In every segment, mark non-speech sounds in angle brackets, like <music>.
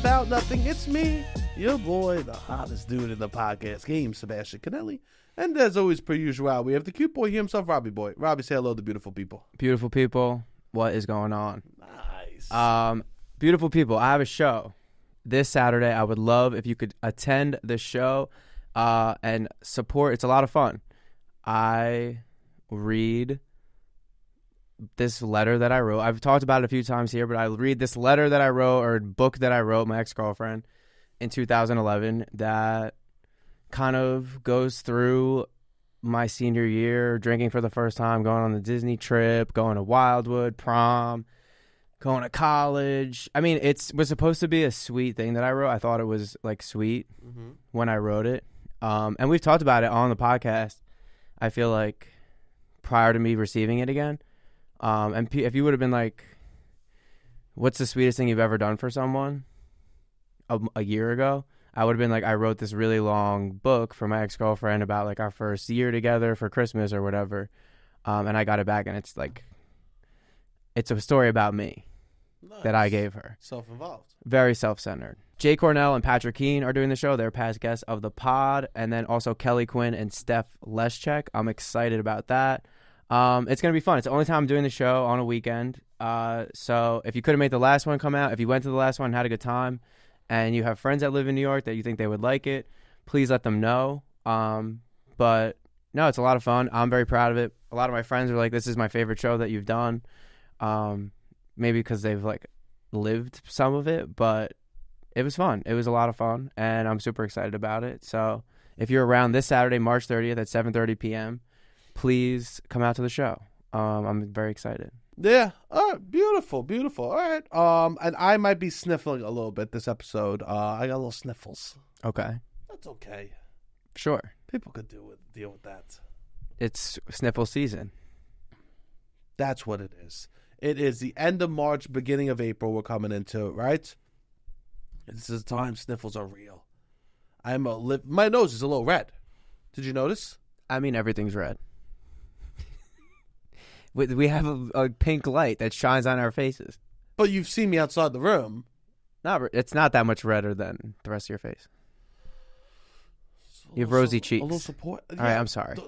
about nothing. It's me, your boy, the hottest dude in the podcast game, Sebastian Conelli. And as always, per usual, we have the cute boy himself, Robbie Boy. Robbie, say hello to beautiful people. Beautiful people, what is going on? Nice. Um, beautiful people, I have a show this Saturday. I would love if you could attend the show uh, and support. It's a lot of fun. I read this letter that I wrote. I've talked about it a few times here, but I read this letter that I wrote or book that I wrote my ex girlfriend in 2011 that kind of goes through my senior year, drinking for the first time, going on the Disney trip, going to Wildwood, prom, going to college. I mean, it's was supposed to be a sweet thing that I wrote. I thought it was like sweet mm-hmm. when I wrote it. Um, and we've talked about it on the podcast. I feel like prior to me receiving it again. Um, and P- if you would have been like, "What's the sweetest thing you've ever done for someone?" a, a year ago, I would have been like, "I wrote this really long book for my ex girlfriend about like our first year together for Christmas or whatever," um, and I got it back, and it's like, it's a story about me that I gave her. Self involved. Very self centered. Jay Cornell and Patrick Keene are doing the show. They're past guests of the pod. And then also Kelly Quinn and Steph Leschek. I'm excited about that. Um, it's going to be fun. It's the only time I'm doing the show on a weekend. Uh, so if you could have made the last one come out, if you went to the last one and had a good time, and you have friends that live in New York that you think they would like it, please let them know. Um, but no, it's a lot of fun. I'm very proud of it. A lot of my friends are like, "This is my favorite show that you've done." Um, maybe because they've like lived some of it, but it was fun. It was a lot of fun, and I'm super excited about it. So if you're around this Saturday, March 30th at 7:30 p.m., please come out to the show. Um, I'm very excited. Yeah. All right. Beautiful. Beautiful. All right. Um, and I might be sniffling a little bit this episode. Uh, I got a little sniffles. Okay, That's okay. sure. People could deal with deal with that. It's sniffle season. That's what it is. It is the end of March, beginning of April. We're coming into right. This is the time sniffles are real. I'm a lip. My nose is a little red. Did you notice? I mean, everything's red. We, we have a, a pink light that shines on our faces. But you've seen me outside the room. Not, re- it's not that much redder than the rest of your face. You have rosy cheeks. A little support. All right, I'm sorry. D-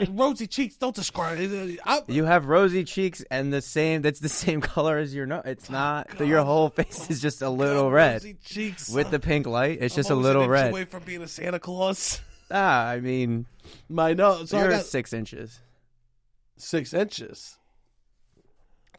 d- rosy cheeks. Don't describe it. I, You have rosy cheeks and the same. That's the same <laughs> color as your nose. It's not. your whole face is just a little red Rosy cheeks. with the pink light. It's I'm just a always little an inch red. Away from being a Santa Claus. Ah, I mean, My nose. So I you're got six inches. Six inches.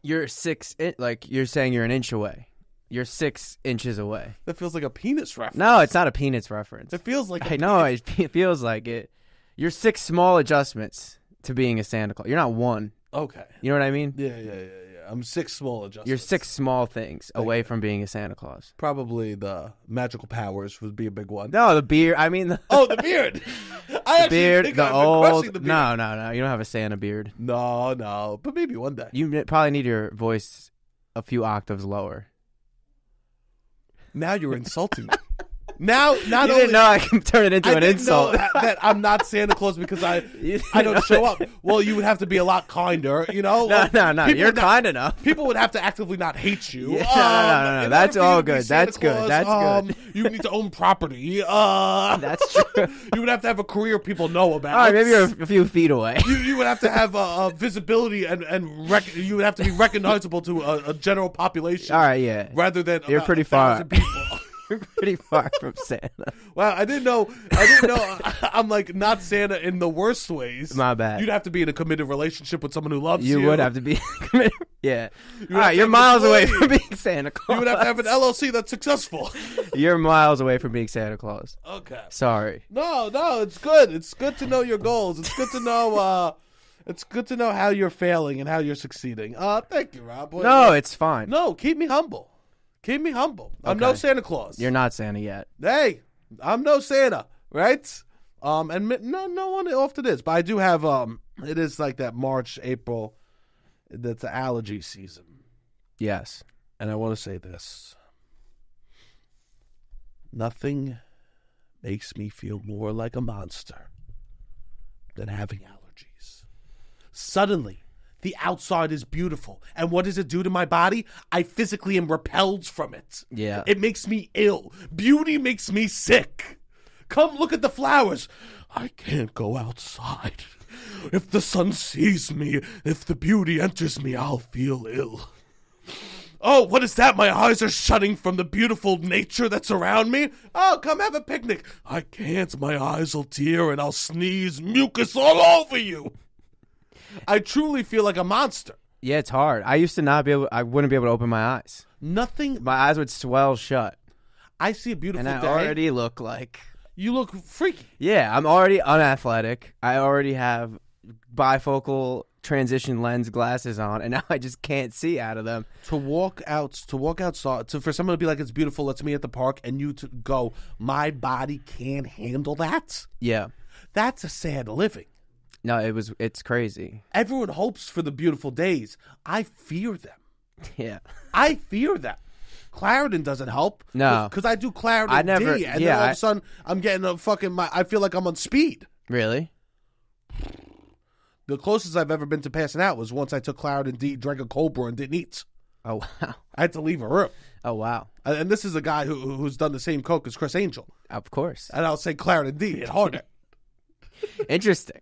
You're six. In, like you're saying, you're an inch away. You're six inches away. That feels like a penis reference. No, it's not a penis reference. It feels like. a I know it fe- feels like it. You're six small adjustments to being a Santa Claus. You're not one. Okay. You know what I mean? Yeah, yeah, yeah. I'm six small adjustments. You're six small things away from being a Santa Claus. Probably the magical powers would be a big one. No, the beard. I mean, the, Oh, the beard. <laughs> I the beard, the I've old. the beard. No, no, no. You don't have a Santa beard. no, no. But maybe one day. You probably need your voice a few octaves lower. Now you're insulting me. <laughs> Now, not you only didn't know I can turn it into I an insult. that, that I'm not Santa Claus because I <laughs> I don't show up. Well, you would have to be a lot kinder, you know. no, no, no. People You're would not- kind enough. People would have to actively not hate you. Yeah, no, no, no, no, Um, no. That's order for you all good. That's good. That's um, good. You need to own property. Uh, <laughs> That's true. <laughs> you would have to have a career people know about. All right, maybe you're a few feet away. you, you would have to have uh, visibility and and rec- you would have to be recognizable to a, a general population. All right, yeah. Rather than You're pretty far. Thousand people. You're pretty far from Santa. Wow, I didn't know. I didn't know. <laughs> I'm like not Santa in the worst ways. My bad. You'd have to be in a committed relationship with someone who loves you. You would have to be. <laughs> yeah. would All right, you're miles away from being Santa Claus. You would have to have an LLC that's successful. <laughs> You're miles away from being Santa Claus. okay. Sorry. No, no, it's good. It's good to know your goals. It's good to know. uh It's good to know how you're failing and how you're succeeding. Uh, thank you, Rob. Boy, No, it's fine. no, keep me humble. Keep me humble. I'm no Okay. Santa Claus. You're not Santa yet. hey, I'm no Santa, right? Um, and mi- no, no one often is, but I do have. Um, it is like that March, April. That's the allergy season, Yes. and I want to say this: nothing makes me feel more like a monster than having allergies. Suddenly, the outside is beautiful. And what does it do to my body? I physically am repelled from it. Yeah. It makes me ill. Beauty makes me sick. Come look at the flowers. I can't go outside. If the sun sees me, if the beauty enters me, I'll feel ill. Oh, what is that? My eyes are shutting from the beautiful nature that's around me. Oh, come have a picnic. I can't. My eyes will tear and I'll sneeze mucus all over you. I truly feel like a monster. Yeah, it's hard. I used to not be able. I wouldn't be able to open my eyes. Nothing. My eyes would swell shut, I see a beautiful and I day. already look like. You look freaky. Yeah, I'm already unathletic. I already have bifocal transition lens glasses on, and <laughs> now I just can't see out of them. to walk out to walk outside to for someone to be like it's beautiful let's meet at the park and you to go my body can't handle that Yeah. that's a sad living No, it was. It's crazy. everyone hopes for the beautiful days i fear them <laughs> Yeah. i fear them Claritin doesn't help. No. because I do Claritin I never- D, and yeah, then all of I- a sudden I'm getting a fucking. My, I feel like I'm on speed. Really? The closest I've ever been to passing out was once I took Claritin D, drank a Cobra, and didn't eat. Oh <laughs> wow. I had to leave a room. Oh wow. And this is a guy who, who's done the same coke as Criss Angel. Of course. And I'll say Claritin D, it harder. <laughs> Interesting.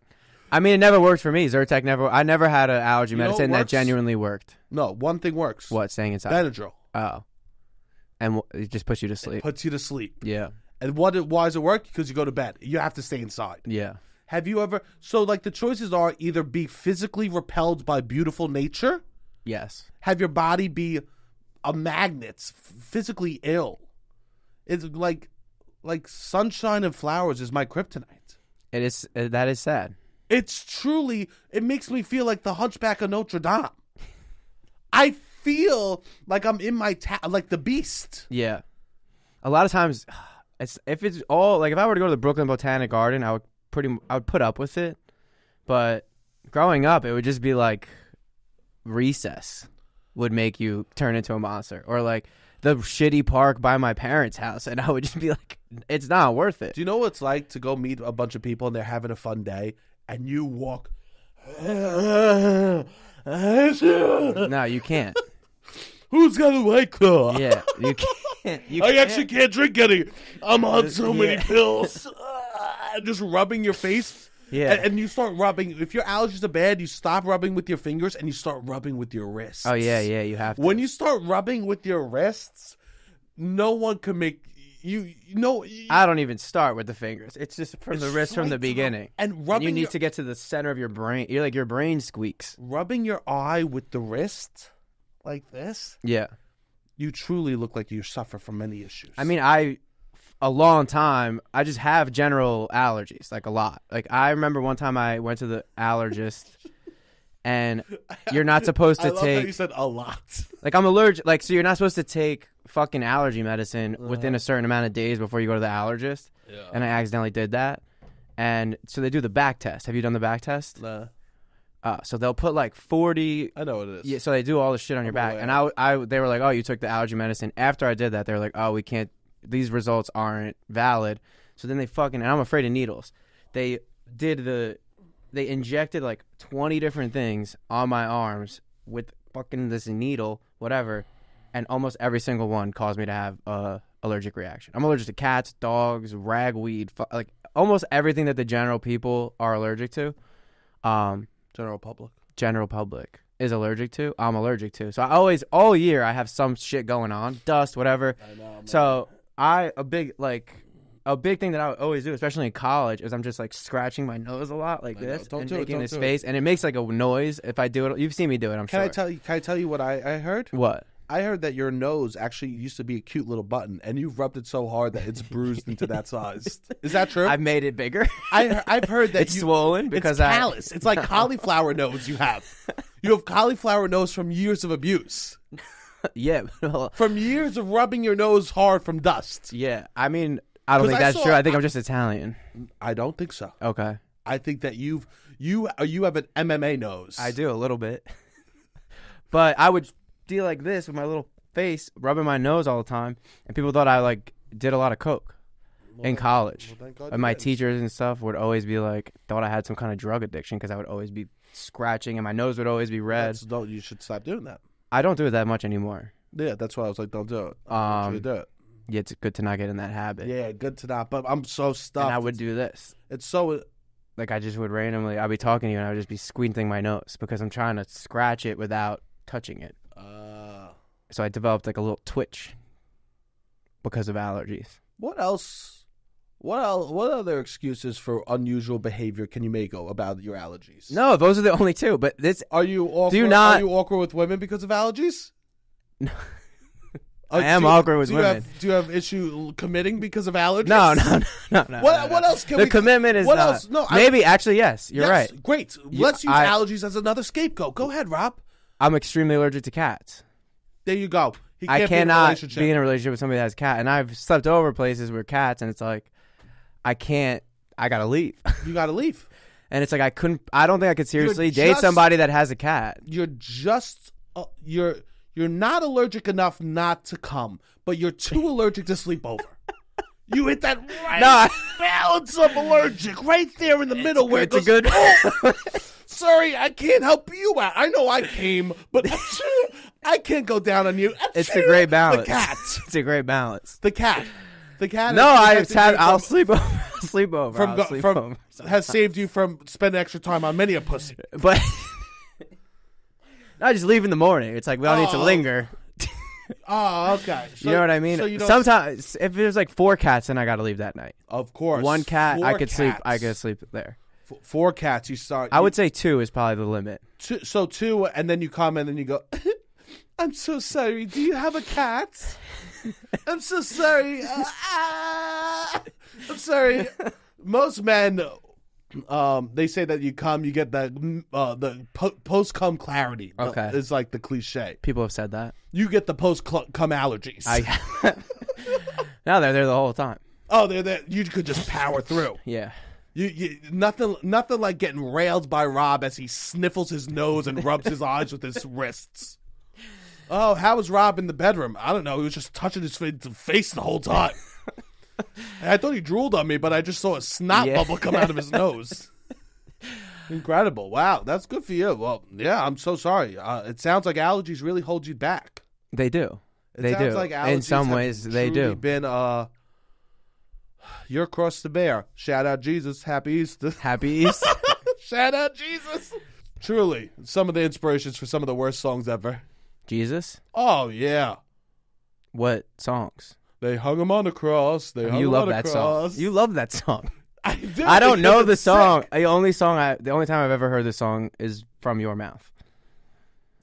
I mean, it never worked for me. Zyrtec never. I never had an allergy You know what medicine that works? genuinely worked. No, one thing works. What? Staying inside. Benadryl oh. And wh- it just puts you to sleep. puts you to sleep. Yeah. And what? It, why does it work? Because you go to bed. You have to stay inside. Yeah. Have you ever? So like the choices are either be physically repelled by beautiful nature, Yes. have your body be a magnet, f- physically ill. It's like like sunshine and flowers is my kryptonite. It is. Uh, that is sad. It's truly. It makes me feel like the Hunchback of Notre Dame. I feel like I'm in my ta- like the Beast. Yeah. A lot of times, <sighs> it's if it's all like if I were to go to the Brooklyn Botanic Garden, I would pretty I would put up with it. But growing up, it would just be like recess would make you turn into a monster, or like the shitty park by my parents' house, and I would just be like, it's not worth it. Do you know what it's like to go meet a bunch of people and they're having a fun day, and you walk? <laughs> No, you can't. Who's got a white claw? Yeah, you can't. You I can't. actually can't drink any. I'm on so many pills. <laughs> Ah, Just rubbing your face. Yeah. And, and you start rubbing. If your allergies are bad, you stop rubbing with your fingers and you start rubbing with your wrists. Oh yeah, yeah. You have to. When you start rubbing with your wrists, no one can make you. You know. I don't even start with the fingers. It's just from the wrist from the right to the- beginning. and rubbing you need your- to get to the center of your brain. You're like your brain squeaks. rubbing your eye with the wrist like this. Yeah. You truly look like you suffer from many issues. I mean, I a long time. I just have general allergies, like a lot. Like I remember one time I went to the allergist, and <laughs> you're not supposed I to love how you said a lot. like I'm allergic. Like so, you're not supposed to take fucking allergy medicine Uh-huh. within a certain amount of days before you go to the allergist. Yeah. And I accidentally did that, and so they do the back test. Have you done the back test? Nah, Uh, so they'll put like 40 I know what it is. Yeah, so they do all the shit on your I'm back, and I, I, they were like, "Oh, you took the allergy medicine." After I did that, they were like, "Oh, we can't. These results aren't valid." So then they fucking, and I'm afraid of needles. They did the, they injected like 20 different things on my arms with fucking this needle, whatever, and almost every single one caused me to have a allergic reaction. I'm allergic to cats, dogs, ragweed, fu- like almost everything that the general people are allergic to. Um, General public. general public is allergic to, I'm allergic to. So I always all year I have some shit going on, dust, whatever. I know. So I a big like a big thing that I would always do, especially in college, is I'm just like scratching my nose a lot like I this Don't and do making this do it. face, and it makes like a noise if I do it. You've seen me do it, I'm Can sure. I tell you? Can I tell you what I, I heard? what? I heard that your nose actually used to be a cute little button, and you've rubbed it so hard that it's bruised into that size. Is that true? I've made it bigger. I, I've heard that <laughs> it's you, swollen because it's I callous. It's like cauliflower nose you have. You have cauliflower nose from years of abuse, <laughs> yeah <laughs> well, from years of rubbing your nose hard from dust. yeah. I mean, I don't think I that's saw- true. I think I- I'm just Italian. I don't think so. Okay, I think that you've you you have an MMA nose. I do a little bit, but I would deal like this with my little face, rubbing my nose all the time, and people thought I like did a lot of coke in college. Well, And my didn't. teachers and stuff would always be like, thought I had some kind of drug addiction because I would always be scratching, and my nose would always be red. That's- don't you should stop doing that. I don't do it that much anymore. Yeah, that's why I was like, don't do it. Um, do it. Yeah, it's good to not get in that habit. Yeah, good to not. But I'm so stuffed. and I would do this. It's so. Like I just would randomly, I'd be talking to you, and I would just be squinting my nose because I'm trying to scratch it without touching it. Uh, So I developed like a little twitch because of allergies. what else? What else? What other excuses for unusual behavior can you make about your allergies? No, those are the only two. But this, Are you awkward? Do not- Are you awkward with women because of allergies? No. <laughs> Uh, I am you- awkward with do you women. Have, do you have issue committing because of allergies? no, no, <laughs> no, no, no. What no, what else can the we? commitment is what not. else? No, I- maybe actually yes. You're Yes, right. Great. Let's use I- allergies as another scapegoat. Go ahead, Rob. I'm extremely allergic to cats. There you go. He I can't be in cannot be in a relationship with somebody that has a cat, and I've slept over places where cats, and it's like, I can't. I gotta leave, <laughs> you got to leave. and it's like I couldn't. I don't think I could seriously date somebody that has a cat. You're just uh, you're you're not allergic enough not to come, but you're too <laughs> allergic to sleep over. You hit that <laughs> right No, balance of allergic right there in the middle where it's it a good. "Oh, sorry, I can't help you out. I know I came, but <laughs> I can't go down on you. it's a great balance. The cat. <laughs> it's a great balance. The cat. The cat. No, I've had. I'll from- sleep over. <laughs> I'll sleep over. from go- sleep from over. has saved you from spending extra time on many a pussy. But I just leave in the morning. It's like we don't need to Oh. linger. Oh, okay. So- you know what I mean? So Sometimes if there's like four cats, then I got to leave that night. of course, One cat, I could sleep. I could sleep there. F- four cats. You start. I you- would say two is probably the limit. two, so two, and then you come and then you go. <laughs> I'm so sorry. Do you have a cat? <laughs> I'm so sorry. Uh, ah. I'm sorry. Most men, um, they say that you come, you get the uh, the po- post cum clarity. Okay. it's like the cliche. People have said that. You get the post cum allergies. I <laughs> now they're there the whole time. oh, they're there. You could just power through. Yeah. You, you nothing nothing like getting railed by Rob as he sniffles his nose and rubs his eyes with his wrists. Oh, how was Rob in the bedroom? I don't know. He was just touching his face the whole time. <laughs> I thought he drooled on me, but I just saw a snot Yeah. bubble come out of his nose. <laughs> Incredible! Wow, that's good for you. Well, yeah, I'm so sorry. Uh, it sounds like allergies really hold you back. They do. It they sounds do. Like In some ways, they do. Been uh, you're across the bear. Shout out Jesus. Happy Easter. Happy Easter. <laughs> Shout out Jesus. Truly, some of the inspirations for some of the worst songs ever. Jesus. Oh yeah, What songs? they hung him on the cross. They hung you him love on the that cross. song. You love that song. <laughs> I, I don't know the song. sick. The only song I, the only time I've ever heard the song is from your mouth.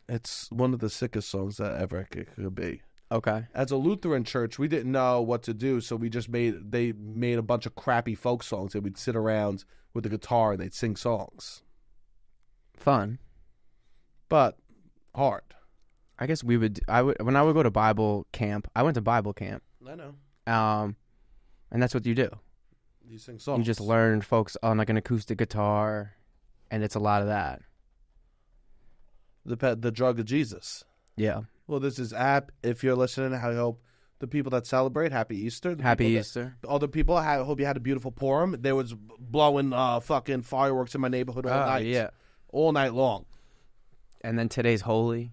It's one of the sickest songs that ever c- could be. Okay. As a Lutheran church, we didn't know what to do, so we just made they made a bunch of crappy folk songs, and we'd sit around with the guitar and they'd sing songs, Fun. but hard. I guess we would. I would when I would go to Bible camp. I went to Bible camp. I know. Um, and that's what you do. You sing songs. You just learn folks on like an acoustic guitar, and it's a lot of that. the pe- the drug of Jesus. Yeah. Well, this is app. If you're listening, I hope the people that celebrate Happy Easter. the Happy people that- Easter. other people, I hope you had a beautiful Purim. There was blowing uh, fucking fireworks in my neighborhood all Ah, night. yeah. all night long. And then today's holy.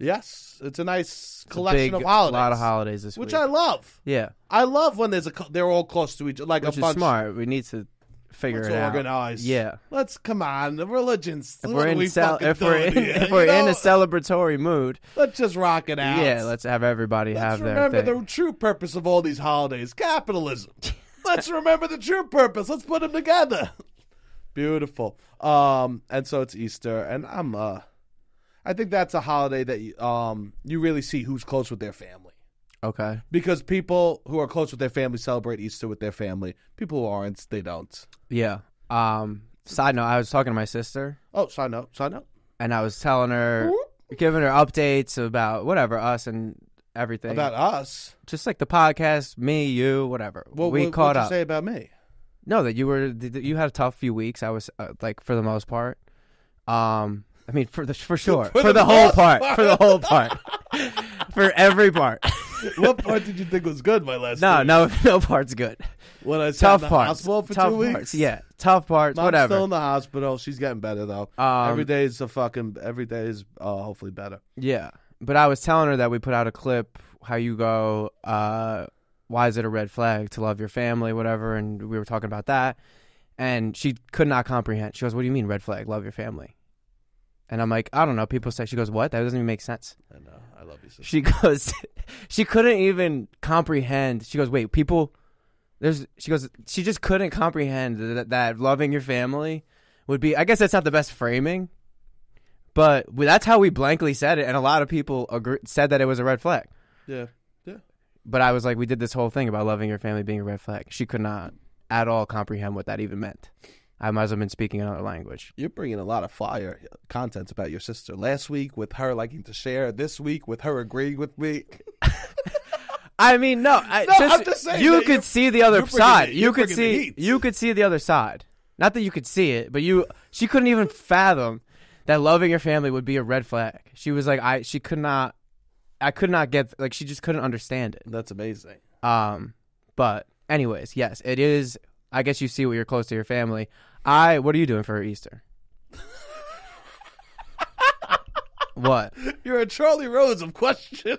Yes, it's a nice It's a collection big- of holidays. A lot of holidays this which week. I love. yeah, I love when there's a co- they're all close to each like which a is bunch. smart. We need to figure Let's it out. organize. Yeah. let's come on. The religions. If we're in we cel- if we're in here? if we're in a celebratory mood, let's just rock it out. yeah, let's have everybody Let's have their remember thing. the true purpose of all these holidays: capitalism. <laughs> Let's remember the true purpose. Let's put them together. Beautiful. Um, and so it's Easter, and I'm uh, I think that's a holiday that um you really see who's close with their family Okay. because people who are close with their family celebrate Easter with their family. People who aren't, they don't. Yeah. Um. Side note: I was talking to my sister, Oh, side note, side note. and I was telling her, giving her updates about whatever us and everything, About us. just like the podcast, me, you, whatever. What, we what, caught what'd you up. say about me? No, that you were you had a tough few weeks. I was uh, like for the most part. Um, I mean for the for <laughs> sure For the whole most part. for the whole part for every part. <laughs> <laughs> what part did you think was good? My last No, no, <laughs> no part's good. When I Tough in parts. hospital for Tough two weeks. parts. Yeah, tough parts. Mom's whatever. still in the hospital. She's getting better though. Um, every day is a fucking. Every day is uh, hopefully better. Yeah, but I was telling her that we put out a clip how you go. uh Why is it a red flag to love your family, whatever? And we were talking about that, and she could not comprehend. She goes, "What do you mean red flag? Love your family?" And I'm like, "I don't know." People say. She goes, "What? That doesn't even make sense." I know. I love you. Sister. She <laughs> goes, she couldn't even comprehend. She goes, "Wait, people." There's. She goes. She just couldn't comprehend that, that loving your family would be. I guess that's not the best framing, but that's how we blankly said it, and a lot of people agree, said that it was a red flag. Yeah. Yeah. But I was like, we did this whole thing about loving your family being a red flag. She could not at all comprehend what that even meant. I might as have been speaking another language. You're bringing a lot of fire content about your sister. Last week with her liking to share. This week with her agreeing with me. <laughs> I mean, no, I, No, I'm just saying you could see the other side. it- you could see, you could see the other side. Not that you could see it, but you, she couldn't even fathom that loving your family would be a red flag. She was like, I, she could not, I could not get, like, she just couldn't understand it. That's amazing. Um, but anyways, yes, it is. I guess you see what you're close to your family. I. What are you doing for Easter? what? You're a Charlie Rose of questions.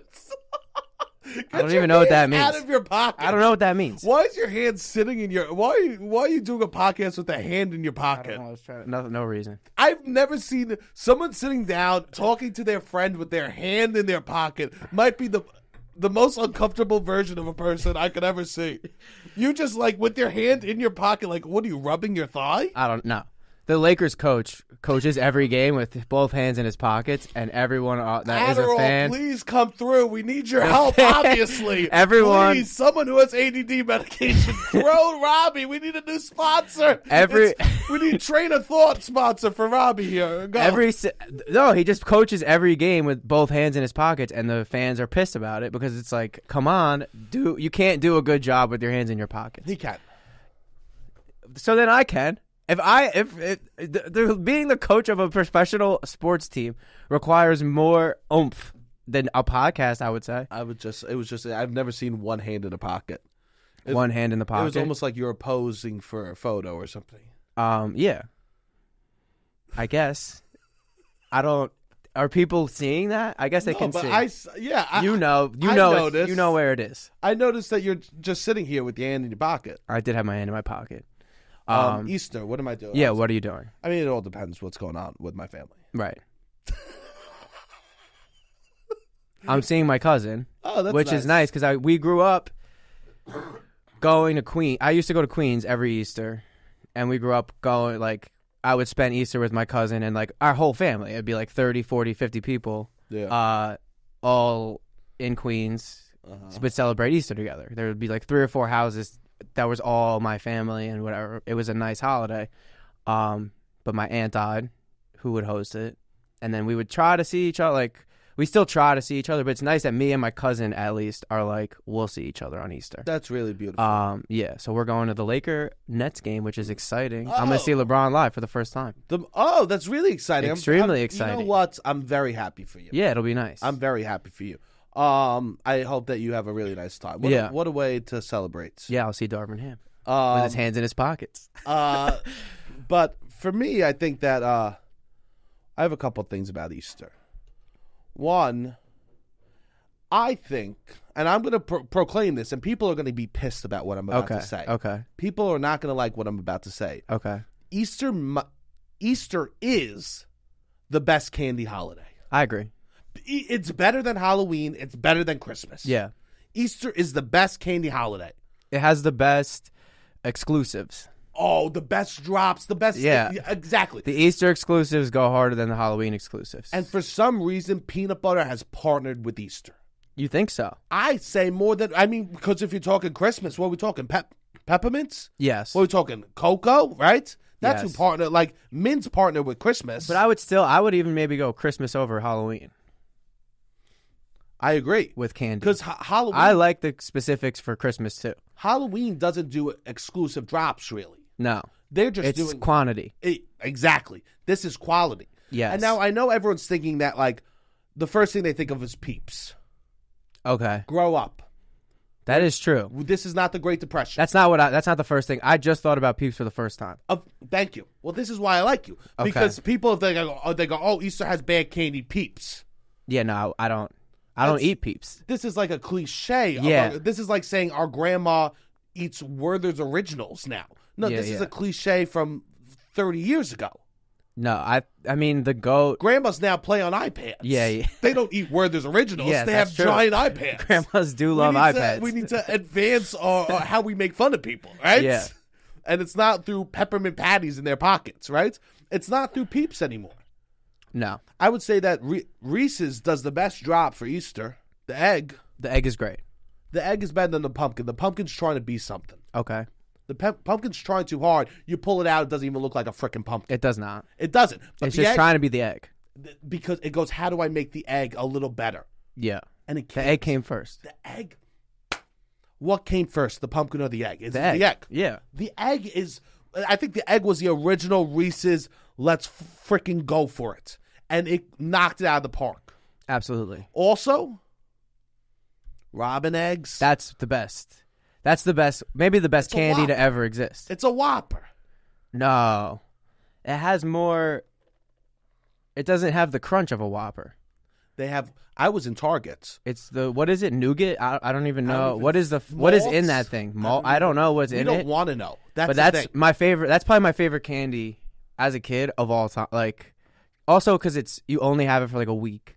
I don't even know what that means. Out of your pocket. I don't know what that means. Why is your hand sitting in your? Why? Are you, why are you doing a podcast with a hand in your I pocket? don't know. I was trying. No, no reason. I've never seen someone sitting down talking to their friend with their hand in their pocket. Might be the the most uncomfortable version of a person I could ever see. You just like with your hand in your pocket, like what are you rubbing your thigh? I don't know. The Lakers coach coaches every game with both hands in his pockets, and everyone uh, that is a Adderall, fan. please come through. We need your <laughs> help, obviously. Everyone- please, someone who has ADD medication, <laughs> throw Robbie. We need a new sponsor. Every- It's- we need train of thought sponsor for Robbie here. Go. Every no, he just coaches every game with both hands in his pockets, and the fans are pissed about it because it's like, come on, do you can't do a good job with your hands in your pockets. he can. so then I can. If I if, if the, the, being the coach of a professional sports team requires more oomph than a podcast, I would say. I would just. It was just. I've never seen one hand in a pocket. It- One hand in the pocket. It was almost like you were posing for a photo or something. um yeah. I guess. I don't. Are people seeing that? I guess they No, can but see. I yeah. I, you know, you I know, noticed. you know where it is. I noticed that you're just sitting here with your hand in your pocket. I did have my hand in my pocket. Um, Um, Easter. What am I doing? yeah. What are you doing? I mean, it all depends what's going on with my family. Right. I'm seeing my cousin. <laughs> Oh, that's which is nice because I we grew up going to Queen. I used to go to Queens every Easter, and we grew up going like I would spend Easter with my cousin and like our whole family. It'd be like 30, 40, 50 people, Yeah. uh, all in Queens. Uh-huh. Would celebrate Easter together. There would be like three or four houses that was all my family and whatever. It was a nice holiday. Um, but my aunt died, who would host it, and then we would try to see each other. Like we still try to see each other, but it's nice that me and my cousin at least are like we'll see each other on Easter. That's really beautiful. Um, yeah. So we're going to the Laker Nets game, which is exciting. I'm gonna Oh. see LeBron live for the first time. The, oh, that's really exciting. I'm- Extremely I'm- You know exciting. what? I'm very happy for you. Yeah, it'll be nice. I'm very happy for you. Um, I hope that you have a really nice time. What Yeah. A, what a way to celebrate. yeah, I'll see Darvin Ham Um, with his hands in his pockets. <laughs> uh, but for me, I think that uh, I have a couple things about Easter. One, I think, and I'm going to pro- proclaim this, and people are going to be pissed about what I'm about Okay. to say. Okay. People are not going to like what I'm about to say. Okay. Easter, mu- Easter is the best candy holiday. I agree. It's better than Halloween. It's better than Christmas. Yeah. Easter is the best candy holiday. It has the best exclusives. Oh, the best drops, the best. Yeah. exactly. The Easter exclusives go harder than the Halloween exclusives. and for some reason, peanut butter has partnered with Easter. you think so? I say more than I mean because if you're talking Christmas, what are we talking? Pep- peppermints? Yes. What are we talking? Cocoa? Right? That's Yes. who partner. Like Mints partner with Christmas. But I would still, I would even maybe go Christmas over Halloween I agree with candy. because ha- Halloween. I like the specifics for Christmas too. Halloween doesn't do exclusive drops really. No, They're just it's doing quantity. it, exactly. This is quality. Yes. And now I know everyone's thinking that like the first thing they think of is Peeps. Okay, Grow up. that is true. This is not the Great Depression. That's not what I. That's not the first thing. I just thought about Peeps for the first time. Of- thank you. Well, this is why I like you Okay. because people they go, oh, they go, oh, Easter has bad candy peeps. Yeah, no, I don't. I don't eat Peeps. This is like a cliche. Yeah. this is like saying our grandma eats Werther's Originals now. No, Yeah, this is a cliche from 30 years ago. No, I. I mean the goat. Grandmas now play on iPads. Yeah, yeah. <laughs> They don't eat Werther's Originals. Yeah, they have true. giant iPads. <laughs> Grandmas do love need iPads. To, we need to advance our, our- how we make fun of people, right? Yeah. <laughs> And it's not through peppermint patties in their pockets, right? It's not through peeps anymore. No, I would say that Re- Reese's does the best drop for Easter. The egg. the egg is great. The egg is better than the pumpkin. The pumpkin's trying to be something. Okay, The pe- pumpkin's trying too hard. You pull it out, it doesn't even look like a freaking pumpkin. it does not. It doesn't. But It's the just egg, trying to be the egg. th- because it goes, how do I make the egg a little better? Yeah, And it the can't. egg came first. The egg. What came first, the pumpkin or the egg? It's The. The egg. Yeah, The egg is. I think the egg was the original Reese's. Let's freaking go for it, and it knocked it out of the park. absolutely. Also, robin eggs. That's the best. That's the best. Maybe the best candy to ever exist. it's a Whopper. No, it has more. It doesn't have the crunch of a Whopper. They have. I was in Target. It's the what is it? Nougat? I, I don't even I don't know even- what is the what is in that thing. Malt? I don't know what's in don't it. want to know. That's but that's thing. my favorite. That's probably my favorite candy as a kid of all time. Like, also because it's you only have it for like a week.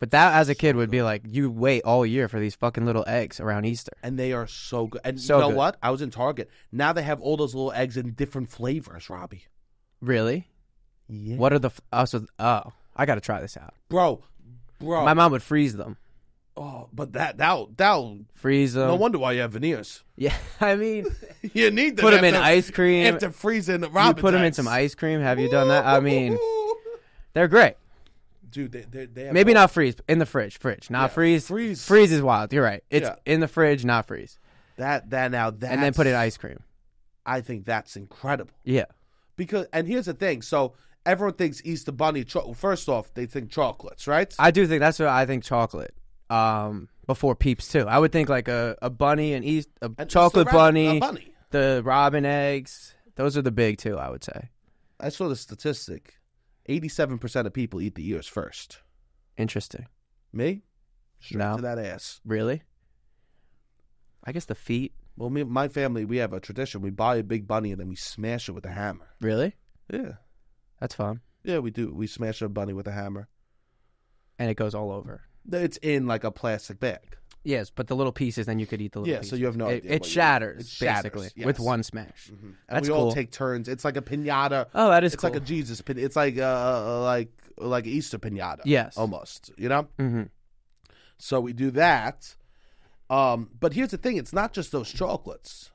But that as a kid would be like you wait all year for these fucking little eggs around Easter. and they are so good. And So you know good. what? I was in Target. Now they have all those little eggs in different flavors, Robbie. Really? Yeah. What are the f- oh, so, oh I got to try this out. bro? Bro. My mom would freeze them. Oh, but that that that Freeze them. no wonder why you have veneers. yeah, <laughs> I mean, <laughs> You need them put them in after- ice cream. after freezing the You put them in some ice cream. Have you done that? I mean, they're great. dude. They, they, they have Maybe all- not freeze in the fridge. Fridge, not Yeah, freeze. freeze. Freeze is wild. You're right. It's Yeah. in the fridge, not freeze, that that now that and then put it in ice cream. I think that's incredible Yeah. because and here's the thing. So everyone thinks Easter Bunny. Cho- first off, they think chocolates, right? I do think that's what I think chocolate. Um, before peeps too. I would think like a, a bunny and East a An chocolate bunny, bunny. the robin eggs. Those are the big two. I would say. I saw the statistic. Eighty-seven percent of people eat the ears first. Interesting. Me? Straight No. to that ass. Really? I guess the feet. Well, me, my family, we have a tradition. We buy a big bunny and then we smash it with a hammer. Really? Yeah, That's fun. yeah, we do. We smash a bunny with a hammer. And it goes all over. It's in like a plastic bag. Yes, but the little pieces, then you could eat the little Yeah, so you have no it, idea It what you- shatters, it shatters, basically with one smash. And That's we all cool. take turns. It's like a pinata. Oh, that is it's cool. like a Jesus pin. It's like uh like like Easter pinata. Yes. almost. You know. hmm So we do that. Um, but here's the thing: it's not just those chocolates.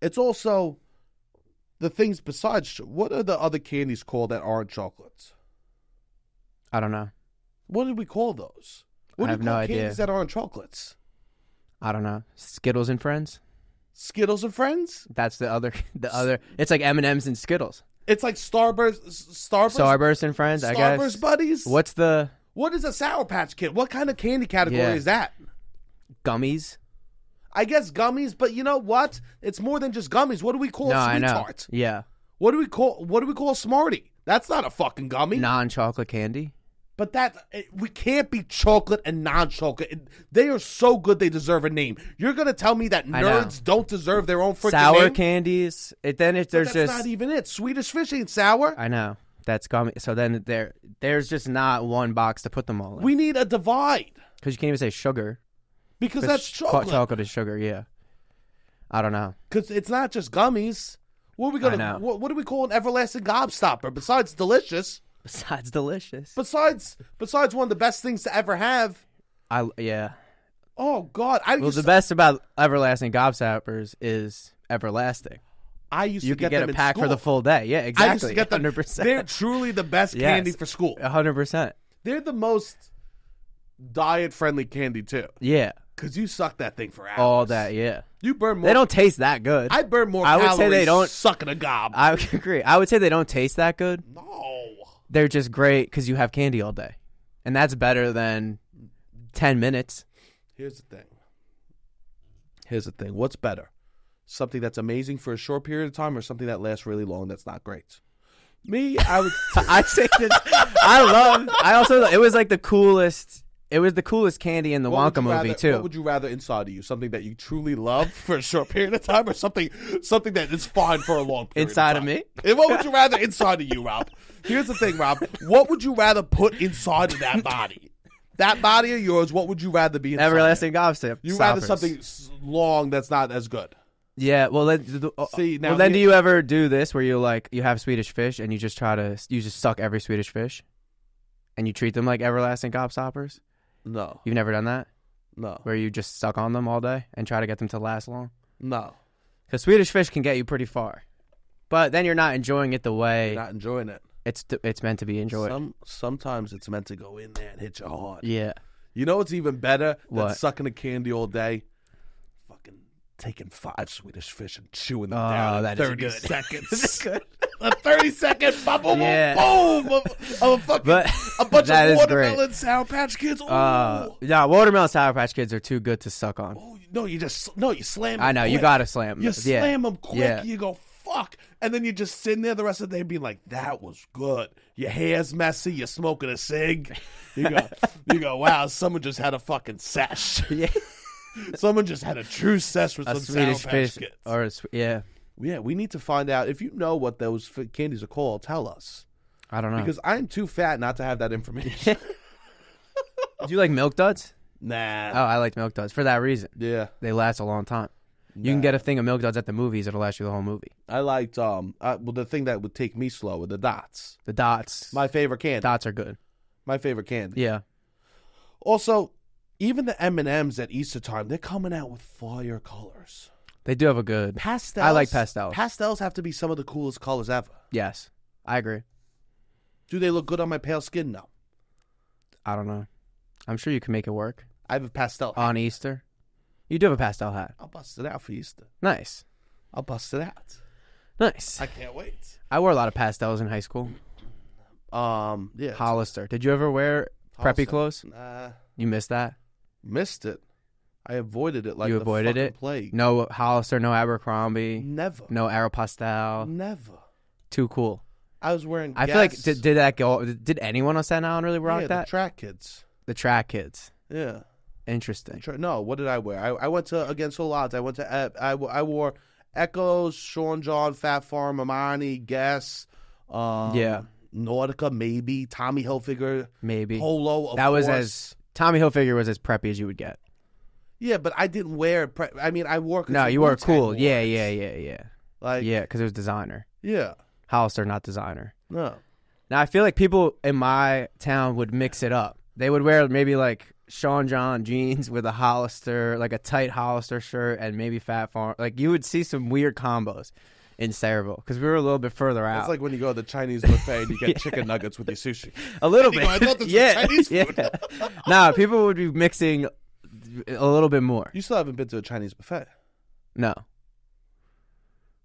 It's also the things besides. What are the other candies called that aren't chocolates? I don't know. What do we call those? What I do have you no call idea. Candies that aren't chocolates. I don't know. Skittles and friends. Skittles and friends. That's the other. <laughs> The other. It's like M and M's and Skittles. It's like Starburst. Starburst. Starburst and friends. I guess. Starburst buddies. What's the What is a Sour Patch Kid? What kind of candy category Yeah. is that? gummies? I guess gummies, but you know what? It's more than just gummies. What do we call no, sweet know. tart? Yeah, What do we call what do we call a Smartie? That's not a fucking gummy. non-chocolate candy. But that we can't be chocolate and non-chocolate. They are so good they deserve a name. You're gonna tell me that nerds don't deserve their own freaking Sour name? candies. It then it, there's that's just. not even it. Swedish fish ain't sour. I know that's gummy. So then there there's just not one box to put them all in We need a divide because you can't even say sugar. because that's chocolate. Chocolate is sugar. Yeah. I don't know. Because it's not just gummies. What are we gonna? What, what do we call an everlasting gobstopper besides delicious? Besides delicious. Besides, besides one of the best things to ever have. I yeah. Oh God, I Well, used the to, best about everlasting gobstoppers is everlasting. I used You to can get, get a pack for the full day. Yeah, exactly. I used to get them. Hundred <laughs> percent. They're truly the best Yes. candy for school. hundred percent. They're the most diet friendly candy too. Yeah, Cause you suck that thing for hours. all that. Yeah, You burn more. they don't taste that good. I burn more. I would say they don't- sucking a gob. I <laughs> agree. I would say they don't taste that good. no. They're just great because you have candy all day, and that's better than ten minutes. Here's the thing. Here's the thing. What's better? Something that's amazing for a short period of time or something that lasts really long that's not great? Me, I would <laughs> I say this. I love. I also. It was like the coolest. It was the coolest candy in the What Wonka movie rather- too. What would you rather inside of you? Something that you truly love <laughs> for a short period of time, or something something that is fine for a long period Inside of of, me? <laughs> And what would you rather inside of you, Rob? Here's the thing, Rob. What would you rather put inside of that body? That body of yours. What would you rather be? Inside Everlasting gobstop. You rather something long that's not as good. Yeah. Well, then, the, uh, See, now well, then do you ever do this where you like you have Swedish fish and you just try to you just suck every Swedish fish, and you treat them like everlasting gobstoppers? No, You've never done that no, where you just suck on them all day and try to get them to last long? no. Because Swedish fish can get you pretty far, but then you're not enjoying it the way You're not enjoying it. it's it's meant to be enjoyed. Some sometimes it's meant to go in there and hit you hard. yeah. You know what's even better than What? sucking a candy all day? Fucking taking five Swedish fish and chewing them Oh, down in that is thirty good. <laughs> seconds. A thirty second bubble Yeah. boom of, of a fucking But a bunch of is great. watermelon sour patch kids. Ooh. Uh, yeah, watermelon sour patch kids are too good to suck on. oh no, you just no, you slam. I know you quick. gotta slam. You yeah. slam them quick. Yeah. You go fuck, and then you just sitting there the rest of the day being like, "That was good." Your hair's messy. You're smoking a cig. You go, <laughs> you go. Wow, someone just had a fucking sesh. Yeah. <laughs> someone just had a true sesh with a some Swedish Sour Patch Kids. or a, yeah. Yeah, we need to find out if you know what those f- candies are called. Tell us I don't know. because I'm too fat not to have that information. <laughs> Do you like milk duds? nah. Oh, I like milk duds for that reason. Yeah. They last a long time. You can get a thing of milk duds at the movies; it'll last you the whole movie. I liked um. Uh, well, the thing that would take me slow were the dots. The dots, My favorite candy. dots are good. My favorite candy. Yeah, Also, even the M and M's at Easter time, they're coming out with fire colors. They do have a good. Pastels. I like pastels. Pastels have to be some of the coolest colors ever. Yes, I agree. Do they look good on my pale skin? No. I don't know. I'm sure you can make it work I have a pastel. hat. on Easter. You do have a pastel hat. I'll bust it out for Easter. Nice, I'll bust it out. nice. I can't wait. I wore a lot of pastels in high school. Um. Yeah. Hollister. Did you ever wear preppy Hollister. clothes? Nah. You missed that. Missed it. I avoided it like You the avoided fucking it? Plague. No Hollister, no Abercrombie, Never. no Aeropostale. Never. Too cool. I was wearing. I feel like did, did that go? Did anyone on Staten Island really rock yeah, that? The track kids. the track kids. Yeah. Interesting. Tra- No, what did I wear? I, I went to against all odds. I went to uh, I, I wore Eckos, Sean John, Fat Farm, Amani, Guess, um, Yeah. Nautica, maybe Tommy Hilfiger, Maybe Polo. Of that was course. as Tommy Hilfiger was as preppy as you would get. Yeah, but I didn't wear. Pre- I mean, I wore. No, you were cool. Yeah, yeah, yeah, yeah, Like yeah. Because it was designer. yeah, Hollister, not designer. no, Now I feel like people in my town would mix it up. They would wear maybe like Sean John jeans with a Hollister, like a tight Hollister shirt, and maybe Fat Farm. Like you would see some weird combos in Sayreville because we were a little bit further out. it's like when you go to the Chinese buffet and you get <laughs> chicken nuggets with your sushi. a little bit. go, I thought this <laughs> was yeah, Chinese yeah. food. <laughs> nah, people would be mixing a little bit more. You still haven't been to a Chinese buffet, No,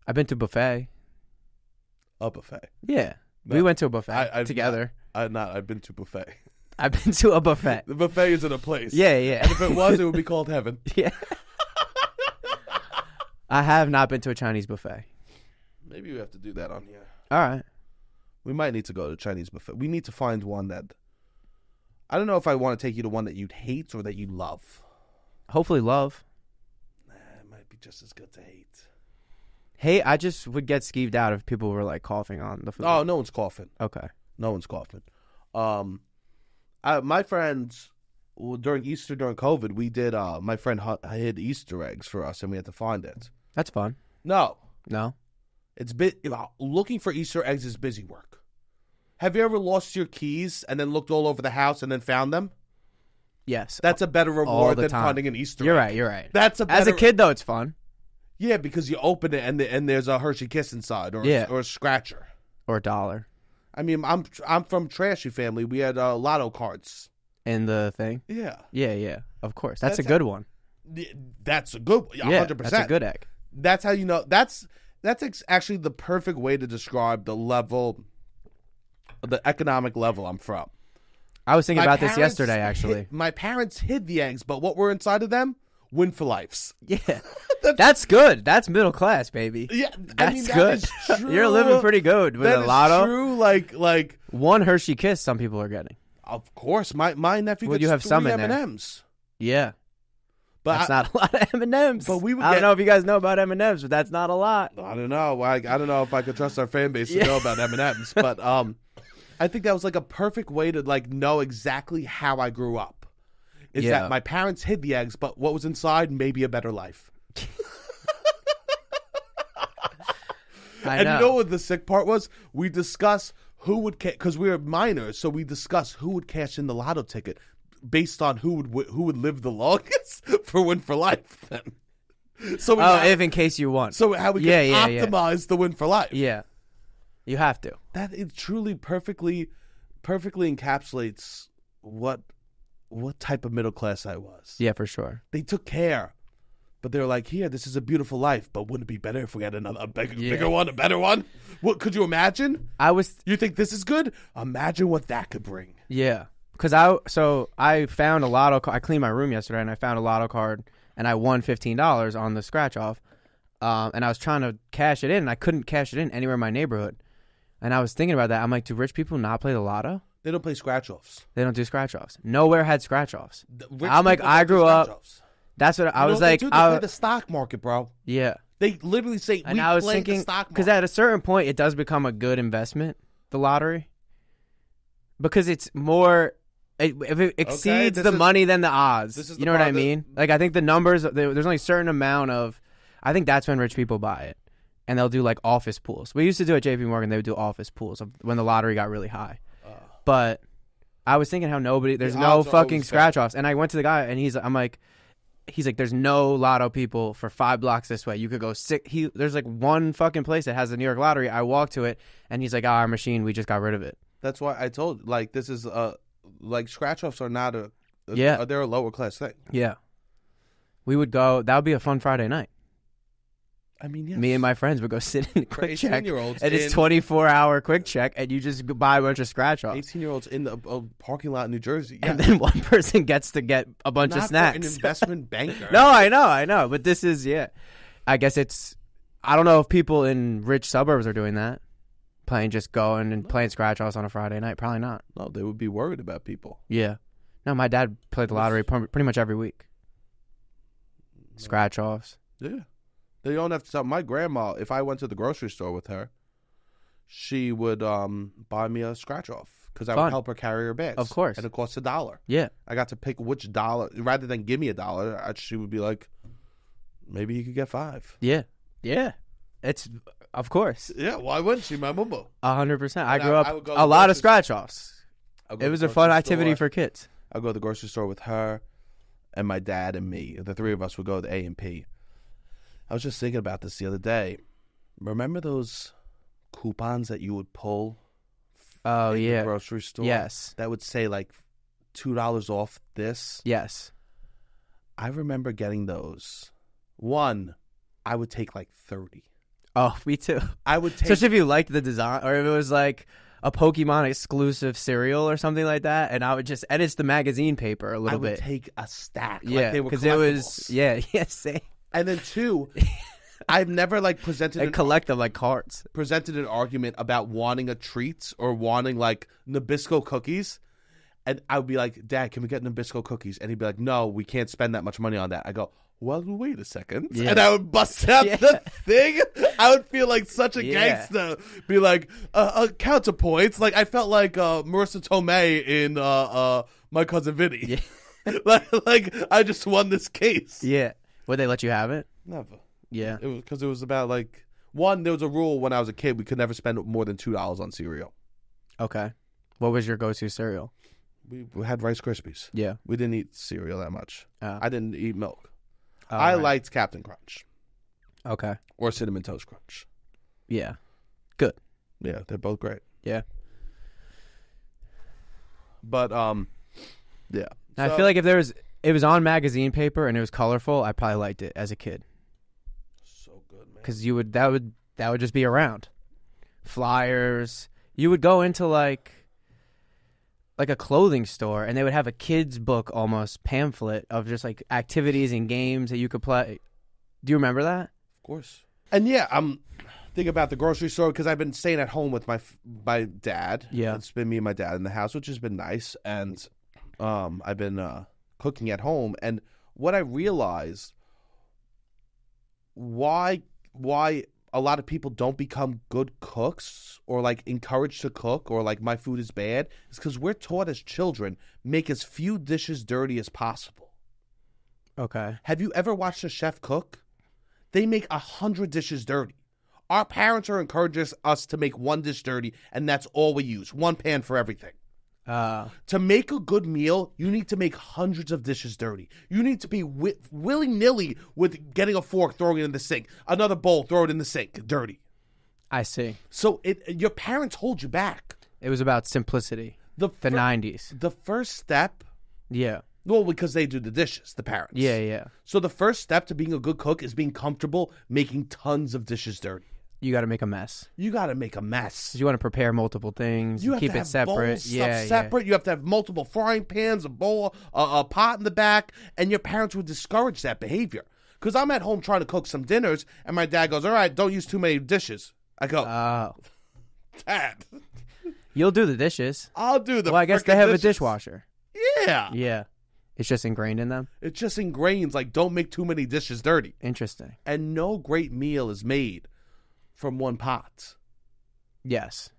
I've been to buffet. a buffet. Yeah, No. we went to a buffet I- I've together. I've not. I've been to buffet. <laughs> I've been to a buffet. The buffet isn't a place. Yeah, yeah, And if it was, it would be called heaven. <laughs> yeah. I have not been to a Chinese buffet. Maybe we have to do that on here. All right. We might need to go to a Chinese buffet. We need to find one that. I don't know if I want to take you to one that you'd hate or that you love. Hopefully, love. Nah, it might be just as good to hate. Hey, I just would get skeeved out if people were like coughing on the food. Oh, no one's coughing. okay. No one's coughing. Um, I, my friends well, during Easter during COVID, we did. Uh, my friend hid Easter eggs for us, and we had to find it. That's fun. No, No. it's bit looking for Easter eggs is busy work. Have you ever lost your keys and then looked all over the house and then found them? Yes. That's a better reward than time. finding an Easter. you're egg. right. You're right. That's a better, As a kid, though, it's fun. Yeah, because you open it and the, and there's a Hershey Kiss inside or Yeah. or a scratcher. Or a dollar I mean, I'm I'm from trashy family. We had uh, lotto cards. in the thing. Yeah, Yeah, yeah. Of course. That's, That's a good one. That's a good. Yeah, hundred that's a good egg. That's how you know. That's that's ex- actually the perfect way to describe the level, the economic level I'm from. I was thinking My about this yesterday, actually. hid- my parents hid the eggs, but what were inside of them? Win for lives. Yeah, <laughs> that's good. That's middle class, baby. Yeah, That's I mean, that good. <laughs> You're living pretty good with That a lotto. True, like like One Hershey Kiss, some people are getting. of course, my my nephew Well, you have some in. M&Ms. Yeah, But that's I, not a lot of M and M's. But we would I get- don't know if you guys know about M and M's, but that's not a lot. I don't know. I, I don't know if I could trust our fan base to Yeah. know about M and M's, but um, I think that was like a perfect way to like know exactly how I grew up. Is Yeah. that my parents hid the eggs, but what was inside? Maybe a better life. I and know. you know what the sick part was? We discuss who would because we were minors, so we discuss who would cash in the lotto ticket based on who would who would live the <laughs> longest for win for life. Then, so we oh, have- if in case you want. so how we can Yeah, yeah, yeah. optimize the win for life. yeah, you have to. that it truly perfectly perfectly encapsulates what what type of middle class I was. Yeah, for sure. They took care. But they were like, here, this is a beautiful life, but wouldn't it be better if we had another a bigger, Yeah. bigger one, a better one? What could you imagine? I was You think this is good? Imagine what that could bring. Yeah, because I so I found a lotto. I cleaned my room yesterday, and I found a lotto card, and I won fifteen dollars on the scratch off. Um, and I was trying to cash it in, and I couldn't cash it in anywhere in my neighborhood. And I was thinking about that. I'm like, do rich people not play the lotto? They don't play scratch offs. They don't do scratch offs. Nowhere had scratch offs. I'm like, I grew up- That's what I was like. They, I, play the stock market, bro. yeah, They literally say and we I was play thinking the stock because at a certain point, it does become a good investment. The lottery, because it's more. It, if it exceeds this the is- money than the odds, this is you know what I part that- mean? Like I think the numbers there's only a certain amount of. I think that's when rich people buy it, and they'll do like office pools. We used to do at J.P. Morgan. They would do office pools of when the lottery got really high. But I was thinking how nobody there's The no fucking scratch offs, and I went to the guy and he's I'm like. He's like, there's no lotto people for five blocks this way. You could go sick. He there's like one fucking place that has the New York lottery. I walk to it, and he's like, oh, our machine, we just got rid of it. That's why I told like this is uh like scratch offs are not a, a Yeah. they're a lower class thing. Yeah, we would go. That would be a fun Friday night. I mean, yes. Me and my friends would go <laughs> sit in For quick check, 18-year-olds and it's in- 24 hour quick check, and you just buy a bunch of scratch offs, eighteen year olds in the uh, parking lot in New Jersey. Yeah. and then <laughs> one person gets to get a bunch Not of for snacks. an <laughs> investment banker. no, I know, I know, but this is yeah. I guess it's. I don't know if people in rich suburbs are doing that, playing just going and playing scratch offs on a Friday night. Probably not. no, they would be worried about people. Yeah. No, my dad played the lottery pr- pretty much every week. Scratch offs. Yeah, they don't have to tell my grandma. If I went to the grocery store with her, she would um buy me a scratch off because I Fun. would help her carry her bags. Of course. and it costs a dollar. Yeah. I got to pick which dollar rather than give me a dollar. I, she would be like, maybe you could get five. Yeah. Yeah. It's of course. Yeah, why wouldn't she, my mumbo? A hundred percent. I And I- grew up I would go to a the lot of grocery- scratch offs. I'll go It to was the a fun grocery activity store. for kids. I'll go to the grocery store with her and my dad and me. The three of us would go to A and P. I was just thinking about this the other day. Remember those coupons that you would pull Oh in the yeah. grocery store? Yes. That would say like two dollars off this. Yes. I remember getting those. One, I would take like thirty. Oh, <laughs> me too. I would take Especially if you liked the design, or if it was like a Pokemon exclusive cereal or something like that, and I would just and it's the magazine paper a little bit. I would bit. take a stack. yeah, like because it was <laughs> yeah, yeah, same. And then two, <laughs> I've never like presented And an collect them like cards. presented an argument about wanting a treat or wanting like Nabisco cookies. And I would be like, Dad, can we get Nabisco cookies? And he'd be like, No, we can't spend that much money on that. I go, Well, wait a second. Yeah. And I would bust out Yeah. the thing. I would feel like such a Yeah. gangster. Be like, uh, uh, counterpoints. Like, I felt like uh, Marisa Tomei in uh, uh, My Cousin Vinny. <laughs> like, like, I just won this case. Yeah. Would they let you have it? Never. Yeah. It was because it was about like one. There was a rule when I was a kid: we could never spend more than two dollars on cereal. Okay. What was your go-to cereal? We, we had Rice Krispies. Yeah. We didn't eat cereal that much. Uh, I didn't eat milk. oh, I right. liked Captain Crunch Okay. or Cinnamon Toast Crunch. Yeah. Good. Yeah, they're both great. Yeah. But um, yeah. I So- feel like if there was it was on magazine paper and it was colorful, I probably liked it as a kid so good, man. because you would that would that would just be around flyers. You would go into like like a clothing store, and they would have a kids book almost pamphlet of just like activities and games that you could play. Do you remember that? Of course. And yeah, I'm thinking about the grocery store because I've been staying at home with my f- my dad. Yeah. it's been me and my dad in the house, which has been nice. And um, I've been uh, cooking at home, and what I realized why why a lot of people don't become good cooks or like encouraged to cook or like my food is bad is because we're taught as children make as few dishes dirty as possible. Okay. Have you ever watched a chef cook? They make a hundred dishes dirty. Our parents are encouraging us to make one dish dirty, and that's all we use. One pan for everything. Uh, To make a good meal, you need to make hundreds of dishes dirty. You need to be wi- willy nilly with getting a fork, throwing it in the sink, another bowl, throw it in the sink, dirty. I see. So it your parents hold you back. It was about simplicity. The The '90s. the first step, Yeah. well, because they do the dishes, the parents. Yeah. Yeah. So the first step to being a good cook is being comfortable making tons of dishes dirty. You got to make a mess. You got to make a mess. 'Cause you want to prepare multiple things. You have keep to it have separate. bowls, yeah. stuff separate. You have to have multiple frying pans, a bowl, a, a pot in the back, and your parents would discourage that behavior. Because I'm at home trying to cook some dinners, and my dad goes, "All right, don't use too many dishes." I go, Yeah. Oh. <laughs> "Dad, You'll do the dishes. I'll do the." well, I guess they frickin' have a dishwasher. Yeah, Yeah. It's just ingrained in them. it just ingrains like don't make too many dishes dirty, Interesting. and no great meal is made from one pot. Yes.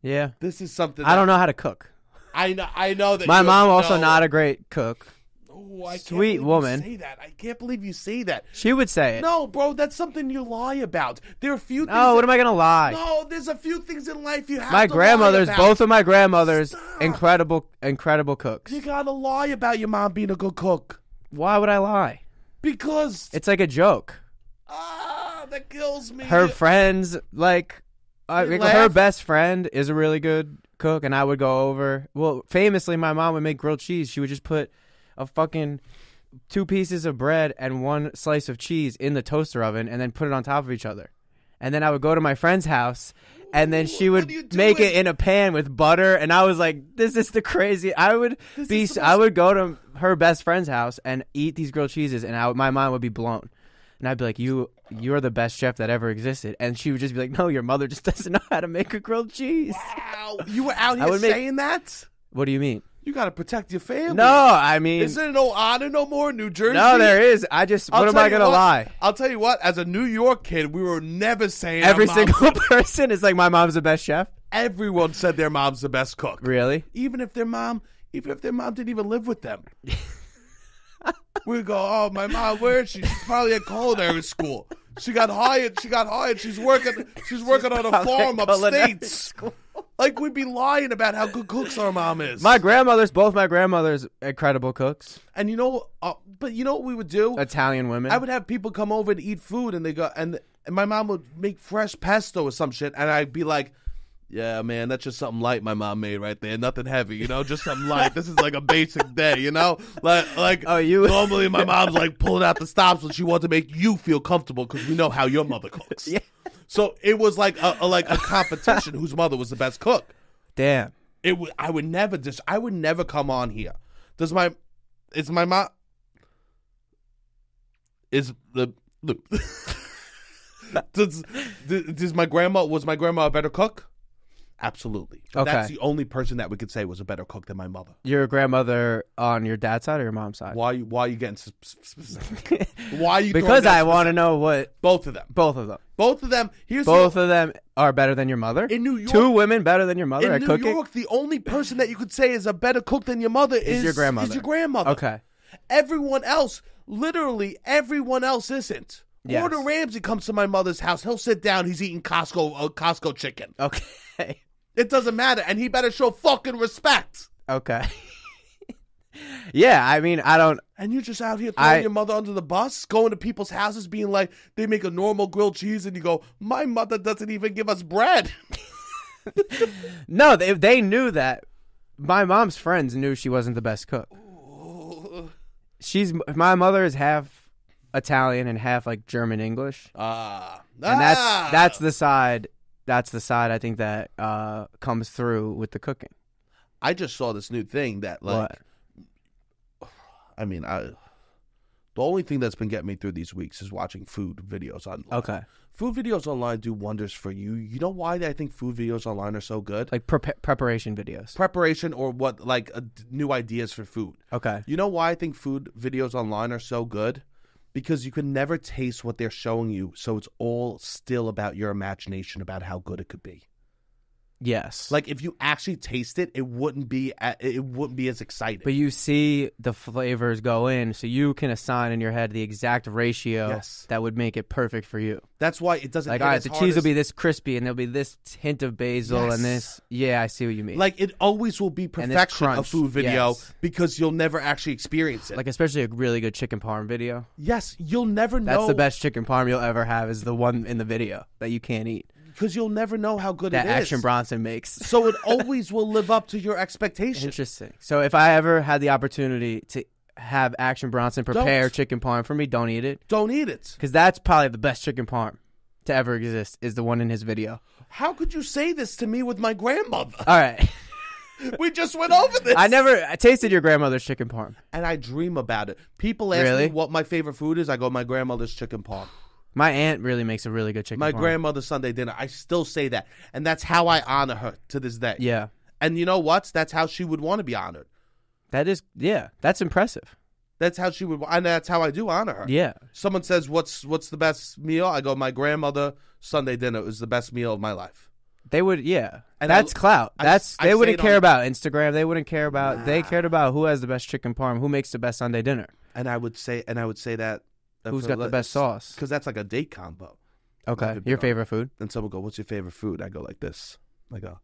Yeah. This is something I don't know how to cook. I know. I know that My you mom also not a great cook. Oh, I can't sweet believe you woman. say that. I can't believe you say that. She would say it. No, bro, that's something you lie about. There are a few. things No, what am I gonna lie? No, there's a few things in life you have. my to grandmothers, lie about. both of my grandmothers, Stop. incredible, incredible cooks. You gotta lie about your mom being a good cook Why would I lie? because It's like a joke. ah, that kills me. Her friends, like, uh, like, her best friend is a really good cook, and I would go over. Well, famously, my mom would make grilled cheese. She would just put a fucking two pieces of bread and one slice of cheese in the toaster oven, and then put it on top of each other. And then I would go to my friend's house, and then she would make it in a pan with butter. And I was like, "This is the crazy." I would This be. I would go to her best friend's house and eat these grilled cheeses, and I, my mind would be blown. And I'd be like, "You, you're the best chef that ever existed." And she would just be like, "No, your mother just <laughs> doesn't know how to make a grilled cheese." Wow, you were out <laughs> I here would make- saying that. What do you mean? You gotta protect your family. No, I mean, is there no honor no more in New Jersey? no, there is. I just. I'll what am tell I you gonna what, lie? I'll tell you what. As a New York kid, we were never saying Every mom- single <laughs> person is like, "My mom's the best chef." Everyone said their mom's the best cook. Really? even if their mom, even if their mom didn't even live with them. We go, oh, my mom, where is she? She's probably at culinary school. She got hired. She got hired. She's working. She's working on a farm upstate. Like we'd be lying about how good cooks our mom is. My grandmothers, both my grandmothers, incredible cooks, and you know, uh, but you know what we would do? Italian women. I would have people come over and eat food, and they go, and and my mom would make fresh pesto or some shit, and I'd be like. Yeah, man, that's just something light my mom made right there. Nothing heavy, you know, just something light. This is like a basic day, you know, like like. Oh, you- <laughs> normally my mom's like pulling out the stops when she wants to make you feel comfortable because we know how your mother cooks. <laughs> Yeah. So it was like a, a like a competition whose mother was the best cook. Damn. It would. I would never just. I would never come on here. Does my? Is my mom? Is the the? <laughs> does does my grandma was my grandma a better cook? Absolutely. Okay. That's the only person that we could say was a better cook than my mother. Your grandmother on your dad's side or your mom's side? Why? Why are you getting <laughs> specific? Why are you? because I want to know what both of them. both of them. Both of them. Here's Both the, of them are better than your mother. in New York. Two women better than your mother in New cooking. York, the only person that you could say is a better cook than your mother is, your grandmother. Is your grandmother. Okay. Everyone else, literally everyone else isn't. Yes. Gordon Ramsay comes to my mother's house. He'll sit down. He's eating Costco uh, Costco chicken. Okay. <laughs> It doesn't matter, and he better show fucking respect. Okay. <laughs> yeah, I mean, I don't. And you're just out here throwing I- your mother under the bus, going to people's houses, being like, they make a normal grilled cheese, and you go, my mother doesn't even give us bread. <laughs> No, they they knew that. My mom's friends knew she wasn't the best cook. She's my mother is half Italian and half like German English, Ah, and that's Ah. that's the side that's the side I think that uh, comes through with the cooking. I just saw this new thing that like what? <sighs> I mean, I the only thing that's been getting me through these weeks is watching food videos online. Okay. Food videos online do wonders for you. You know why I think food videos online are so good? Like prepa- preparation videos. Preparation or what like uh, new ideas for food. Okay. You know why I think food videos online are so good? Because you can never taste what they're showing you, so it's all still about your imagination about how good it could be. Yes. Like if you actually taste it, it wouldn't be a- it wouldn't be as exciting. but you see the flavors go in, so you can assign in your head the exact ratio Yes. that would make it perfect for you. That's why it doesn't. Like, hit all right, as the hard cheese will as- be this crispy, and there'll be this hint of basil, Yes. and this. Yeah, I see what you mean. like it always will be perfection of crunch, food video yes. because you'll never actually experience it. like especially a really good chicken parm video. yes, you'll never know. That's the best chicken parm you'll ever have. Is the one in the video that you can't eat because you'll never know how good that it is. Action Bronson makes. <laughs> so it always will live up to your expectations. Interesting. So if I ever had the opportunity to have Action Bronson prepare Don't. chicken parm for me, don't eat it Don't eat it. because that's probably the best chicken parm to ever exist. Is the one in his video. How could you say this to me with my grandmother? All right, <laughs> we just went over this. I never I tasted your grandmother's chicken parm. and I dream about it. People ask Really? me what my favorite food is. I go, my grandmother's chicken parm. My aunt really makes a really good chicken My parm. grandmother's Sunday dinner. I still say that, and that's how I honor her to this day. Yeah, And you know what? That's how she would want to be honored. that is yeah, that's impressive. That's how she would, and that's how I do honor her. Yeah, Someone says, "What's what's the best meal?" I go, "My grandmother Sunday dinner is the best meal of my life." they would. Yeah, And that's I- clout. That's I they say wouldn't care on- about Instagram. They wouldn't care about. They cared about who has the best chicken parm, who makes the best Sunday dinner, And I would say, and I would say that who's got the best sauce. Because that's like a date combo. Okay, your favorite food? And someone go, "What's your favorite food?" I go like this. I go,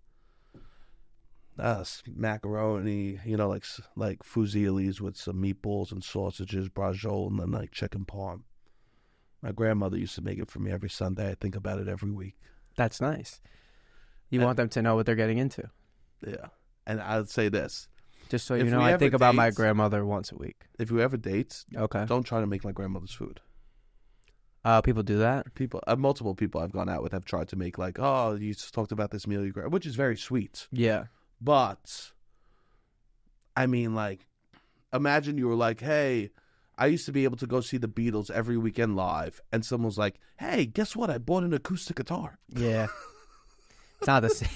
uh, macaroni, you know, like like fusillis with some meatballs and sausages, braciole, and then like chicken parm. My grandmother used to make it for me every Sunday. I think about it every week. That's nice. You And- want them to know what they're getting into. Yeah, and I'd say this: Just so If you know, we I ever think about my date- grandmother once a week. if you ever date, Okay. don't try to make my grandmother's food. Uh, people do that. People, uh, multiple people I've gone out with have tried to make like, oh, you just talked about this meal, you gra-" which is very sweet. Yeah. But I mean, like, imagine you were like, "Hey, I used to be able to go see the Beatles every weekend live," and someone's like, "Hey, guess what? I bought an acoustic guitar." Yeah. it's not the <laughs> same.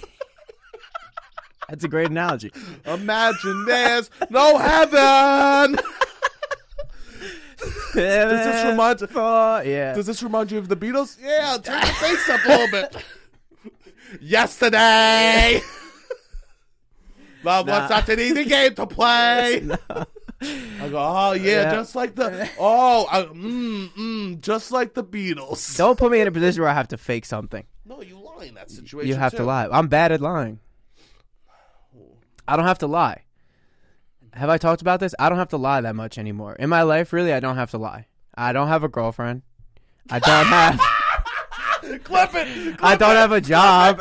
That's a great analogy. Imagine there's no heaven. Does this remind- you? Yeah. Does this remind you of the Beatles? Yeah, turn your face up a little bit. Yesterday. Love wants such an easy game to play. <laughs> I go, oh yeah, Yeah. just like the oh, I, mm, mm, just like the Beatles. Don't put me in a position where I have to fake something. No, you lie in that situation. You have too. to lie. I'm bad at lying. I don't have to lie. Have I talked about this? I don't have to lie that much anymore. In my life, really, I don't have to lie. I don't have a girlfriend. I don't have. Clip it. I don't have a job.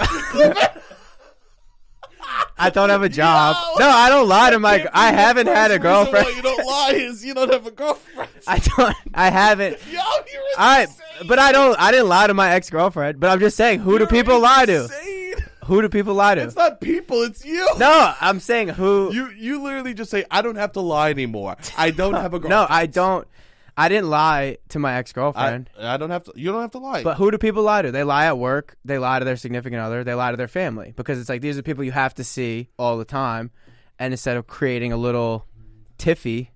I don't have a job. No, I don't lie to my. I haven't had a girlfriend. You don't lie is you don't have a girlfriend. <laughs> I don't. I haven't. Yo, you're I. insane. But I don't. I didn't lie to my ex girlfriend. But I'm just saying, who do You're people lie to? Who do people lie to? It's not people. It's you. No, I'm saying who. You you literally just say I don't have to lie anymore. I don't have a girlfriend. <laughs> No, I don't. I didn't lie to my ex girlfriend. I don't have to. You don't have to lie. But who do people lie to? They lie at work. They lie to their significant other. They lie to their family because it's like these are people you have to see all the time, and instead of creating a little tiffy,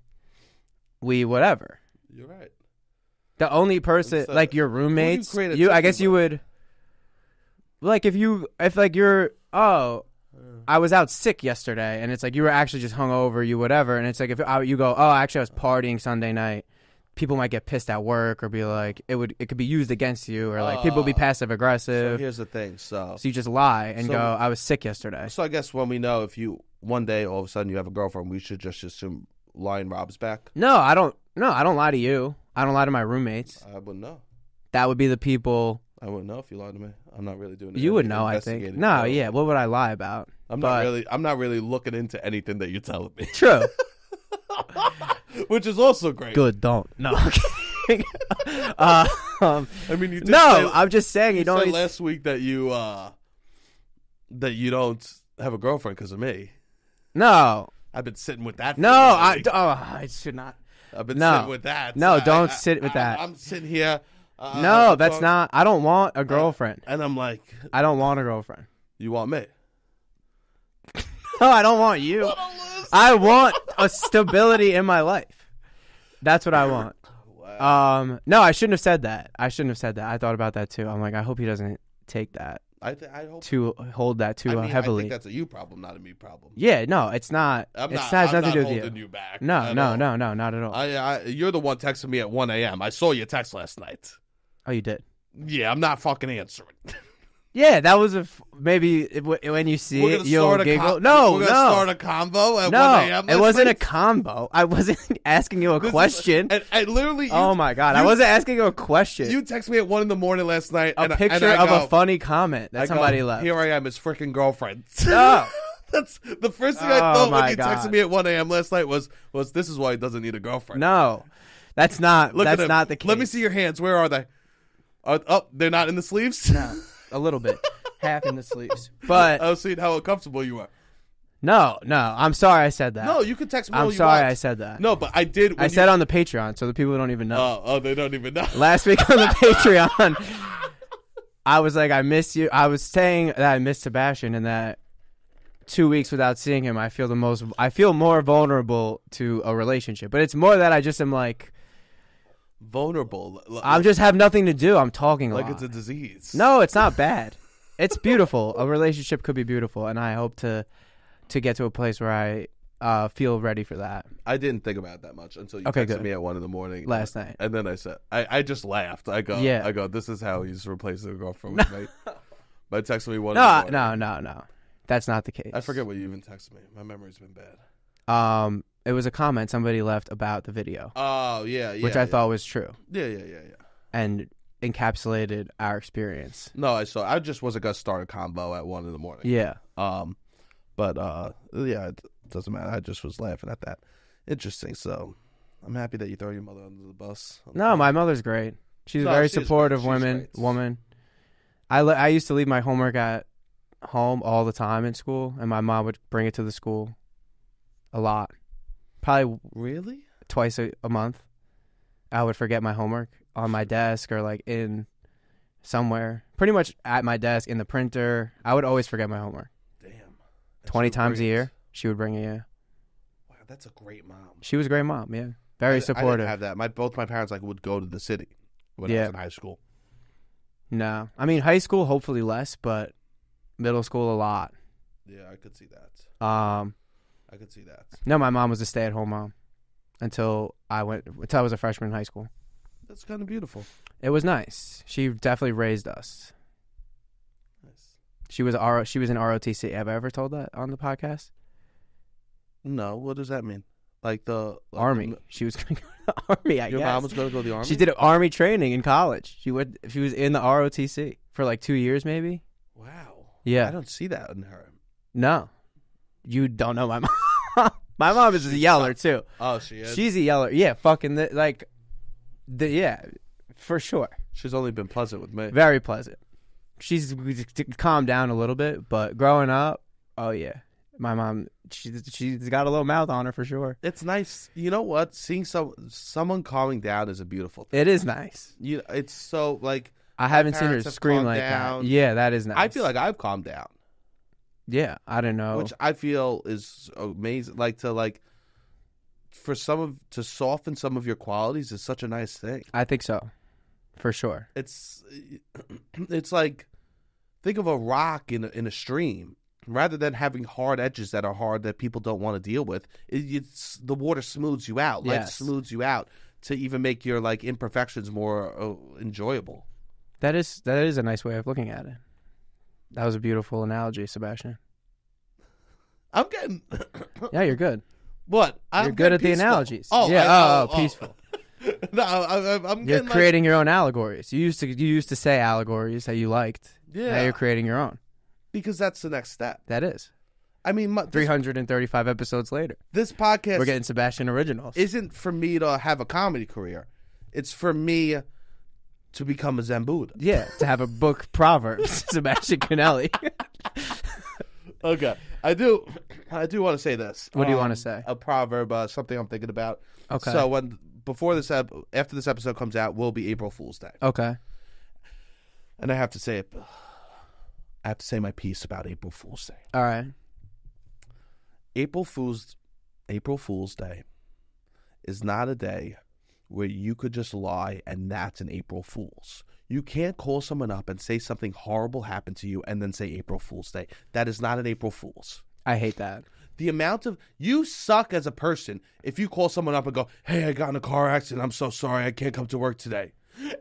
we whatever. you're right. The only person Instead- like your roommates, a you I guess you would like if you if like you're oh I was out sick yesterday and it's like you were actually just hungover you whatever and it's like if I, you go oh actually I was partying Sunday night people might get pissed at work or be like it would it could be used against you or like people be Oh. passive So aggressive here's the thing. So so you just lie and So- go I was sick yesterday so I guess when we know if you one day all of a sudden you have a girlfriend, we should just assume lying Rob's back. no I don't no I don't lie to you I don't lie to my roommates I wouldn't know. that would be the people I wouldn't know if you lied to me. I'm not really doing. you would know I think no yeah what would I lie about I'm not really. I'm not really looking into anything that you're telling me, true <laughs> which is also great. Good, don't. No. Uh, <laughs> um, I mean, you did no, say- I'm just saying you you don't. said last week that you uh that you don't have a girlfriend because of me. No, I've been sitting with that. no, I, oh, I should not. I've been no. sitting with that. No, I- don't I- sit with I- that. I'm sitting here. Uh, no, uh, that's talk- not. I don't want a girlfriend. And I'm like, I don't want a girlfriend. you want me? <laughs> No, I don't want you. I want a stability in my life. That's what I want. <laughs> Um, no, I shouldn't have said that. I shouldn't have said that. I thought about that too. I'm like, I hope he doesn't take that I, th- I hope. to hold that too I uh, mean, I heavily. think that's a you problem, not a me problem. yeah, no, it's not. I'm it's not. has I'm nothing not to do with you. you back. No, no, all. no, no, not at all. I, I, you're the one texting me at 1 a.m. I saw your text last night. Oh, you did. Yeah, I'm not fucking answering. <laughs> Yeah, that was a f- maybe it, when you see it, you'll giggle. com- no, we're no, gonna start a combo at no. 1 a.m. It wasn't a combo. I wasn't <laughs> asking you a This is- question. And, and literally, you, oh my god, I wasn't asking you a question. You text me at one in the morning last night. a and, picture and I of go, a funny comment I that go, somebody left. Here I am, his freaking girlfriend. <laughs> No. That's the first thing I Oh, thought when you texted me at 1 a.m. last night was was this is why he doesn't need a girlfriend. No, that's not. Look at that's not the case. Let me see your hands. Where are they? Are, oh, they're not in the sleeves. No, a little bit, <laughs> half in the sleeves. But I was seeing how uncomfortable you are. no, no. I'm sorry I said that. No, you can text me. I'm sorry want. I said that. No, but I did. I you, said on the Patreon, so the people don't even know. Oh, oh, they don't even know. <laughs> Last week on the <laughs> Patreon, I was like, I miss you. I was saying that I miss Sebastian, and that two weeks without seeing him, I feel the most. I feel more vulnerable to a relationship. But it's more that I just am like, Vulnerable. I just have nothing to do. I'm talking a like lot. it's a disease. No, it's not <laughs> bad. It's beautiful. a relationship could be beautiful, and I hope to to get to a place where I uh, feel ready for that. I didn't think about that much until you Okay, texted good. me at one in the morning Last night. and then I said, I, I just laughed. I go, Yeah. I go, this is how he's replacing a girlfriend with me. <laughs> By texting me one. No, in the no, no, no. That's not the case. I forget what you even texted me. My memory's been bad. Um, it was a comment somebody left about the video, Oh yeah, yeah. which I yeah. thought was true Yeah, yeah, yeah, yeah. and encapsulated our experience. No, I saw. I just wasn't gonna start a combo at one in the morning. Yeah. Um, but uh, yeah, it doesn't matter. I just was laughing at that. Interesting. So, I'm happy that you throw your mother under the bus. No, my mother's great. She's No, a very supportive great. She's woman. great. Woman. I le- I used to leave my homework at home all the time in school, and my mom would bring it to the school a lot, probably really. twice a, a month. I would forget my homework on my desk or like in somewhere, pretty much at my desk in the printer. I would always forget my homework. Damn. And Twenty times a it. year, she would bring it. Yeah, Wow, that's a great mom. she was a great mom. Yeah, very I supportive. didn't have that. My both my parents like would go to the city when I was in high school. no, I mean high school, hopefully less, but middle school a lot. Yeah, I could see that. Um, I could see that. no, my mom was a stay-at-home mom until I went until I was a freshman in high school. That's kind of beautiful. It was nice. She definitely raised us. Nice. She was R. She was in ROTC. Have I ever told that on the podcast? No, what does that mean? Like the like army. the- She was <laughs> going to go to the army. I your guess. mom was going to go to the army. She did army training in college. She went. She was in the ROTC for like two years, maybe. Wow. Yeah. I don't see that in her. No, you don't know my <laughs> mom. my mom is a yeller too. Oh, she is. She's a yeller. Yeah, fucking the, like, the yeah, for sure. She's only been pleasant with me. Very pleasant. She's calmed down a little bit, but growing up, oh yeah, my mom. She's she's got a little mouth on her for sure. It's nice. You know what? Seeing some someone calming down is a beautiful thing. It is nice. You, it's so like I haven't seen her have scream like down. that. Yeah, that is nice. I feel like I've calmed down, yeah, I don't know. which I feel is amazing. Like to like for some of to soften some of your qualities is such a nice thing. I think so, for sure. It's <clears throat> it's like think of a rock in a, in a stream. Rather than having hard edges that are hard that people don't want to deal with, it, it's the water smooths you out. Life Yes. smooths you out to even make your like imperfections more uh, enjoyable. That is that is a nice way of looking at it. That was a beautiful analogy, Sebastian. I'm getting <coughs> Yeah, you're good. what? I'm You're good at the analogies. Oh, yeah. I- oh, oh, oh. peaceful. <laughs> no, I, I'm You're getting like- creating your own allegories. You used to you used to say allegories that you liked. Yeah. Now you're creating your own. because that's the next step. That is. I mean, my, this, 335 episodes later. this podcast We're getting Sebastian originals. isn't for me to have a comedy career. It's for me to become a Zen Buddha. <laughs> yeah, to have a book proverbs, <laughs> Sebastian Conelli. <laughs> Okay, I do. I do want to say this. What do you Um, wanna say? A proverb, uh, something I'm thinking about. Okay. So when before this ep- after this episode comes out, will be April Fool's Day, okay. and I have to say it. I have to say my piece about April Fool's Day. All right. April Fool's April Fool's Day is not a day where you could just lie and that's an April Fool's. You can't call someone up and say something horrible happened to you and then say April Fool's Day. That is not an April Fool's. I hate that. The amount of you suck as a person if you call someone up and go, "Hey, I got in a car accident. I'm so sorry. I can't come to work today."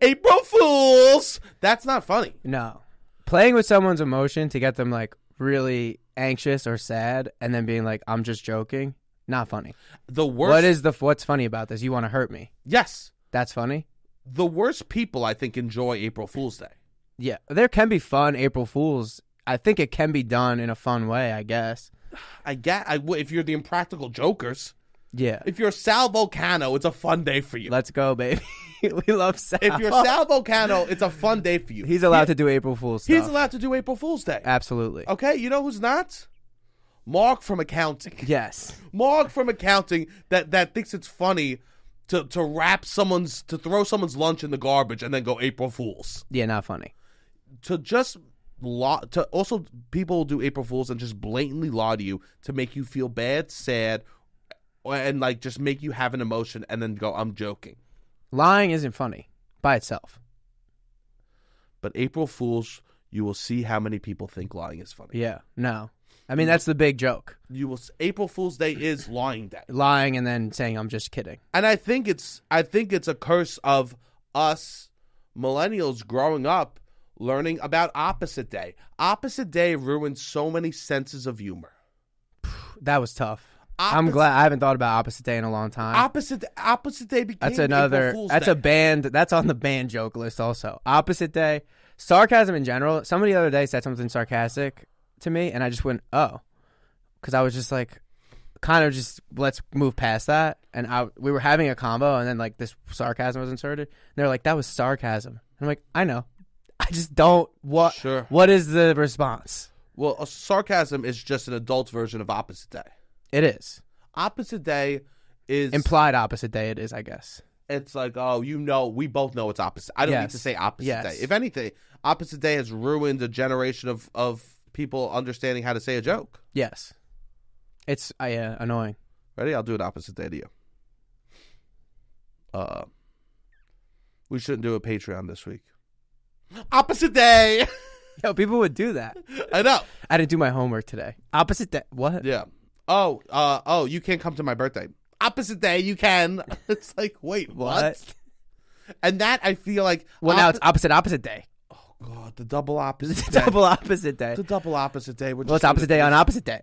April Fools. That's not funny. No. Playing with someone's emotion to get them like really anxious or sad and then being like, I'm just joking. Not funny. The worst What is the what's funny about this? You want to hurt me. Yes. That's funny? The worst people I think enjoy April Fool's Day. Yeah. There can be fun April Fools. I think it can be done in a fun way, I guess. I get I if you're the impractical jokers. Yeah. If you're Sal Vulcano, it's a fun day for you. Let's go, baby. <laughs> we love Sal. If you're Sal Vulcano, it's a fun day for you. He's allowed to do April Fool's stuff. He's allowed to do April Fool's Day. Absolutely. Okay, you know who's not? Mark from accounting. Yes. Mark from accounting that that thinks it's funny to to wrap someone's to throw someone's lunch in the garbage and then go April Fools. Yeah, not funny. To just lie to also people do April Fools and just blatantly lie to you to make you feel bad, sad, and like just make you have an emotion and then go, I'm joking. Lying isn't funny by itself. But April Fools, you will see how many people think lying is funny. Yeah. No. I mean, that's the big joke. You will. April Fool's Day is lying day. Lying and then saying, I'm just kidding. and I think it's I think it's a curse of us millennials growing up learning about opposite day. Opposite day ruined so many senses of humor. <sighs> That was tough. I'm glad I haven't thought about opposite day in a long time. Opposite opposite day became that's another. That's Day. a band. That's on the band joke list also. Opposite day, sarcasm in general. Somebody the other day said something sarcastic to me, and I just went, "Oh," because I was just like, kind of just let's move past that. And I we were having a combo, and then like this sarcasm was inserted. And they're like, "That was sarcasm." And I'm like, "I know." <laughs> I just don't. What? Sure. What is the response? Well, a sarcasm is just an adult version of opposite day. It is Opposite day is implied opposite day. It is, I guess. it's like, oh, you know, we both know it's opposite. I don't need to say opposite Yes. day. If anything, opposite day has ruined a generation of, of people understanding how to say a joke. Yes. It's uh, annoying. Ready? I'll do an opposite day to you. Uh, we shouldn't do a Patreon this week. Opposite day. <laughs> Yo, people would do that. <laughs> I know. I didn't do my homework today. Opposite day. What? Yeah. Oh, uh, oh, you can't come to my birthday. Opposite day, you can. <laughs> It's like, wait, what? What? And that I feel like. Well, now it's opposite opposite day. God, the double opposite day. Double opposite day. The double opposite day. We're Well, it's opposite day on opposite day.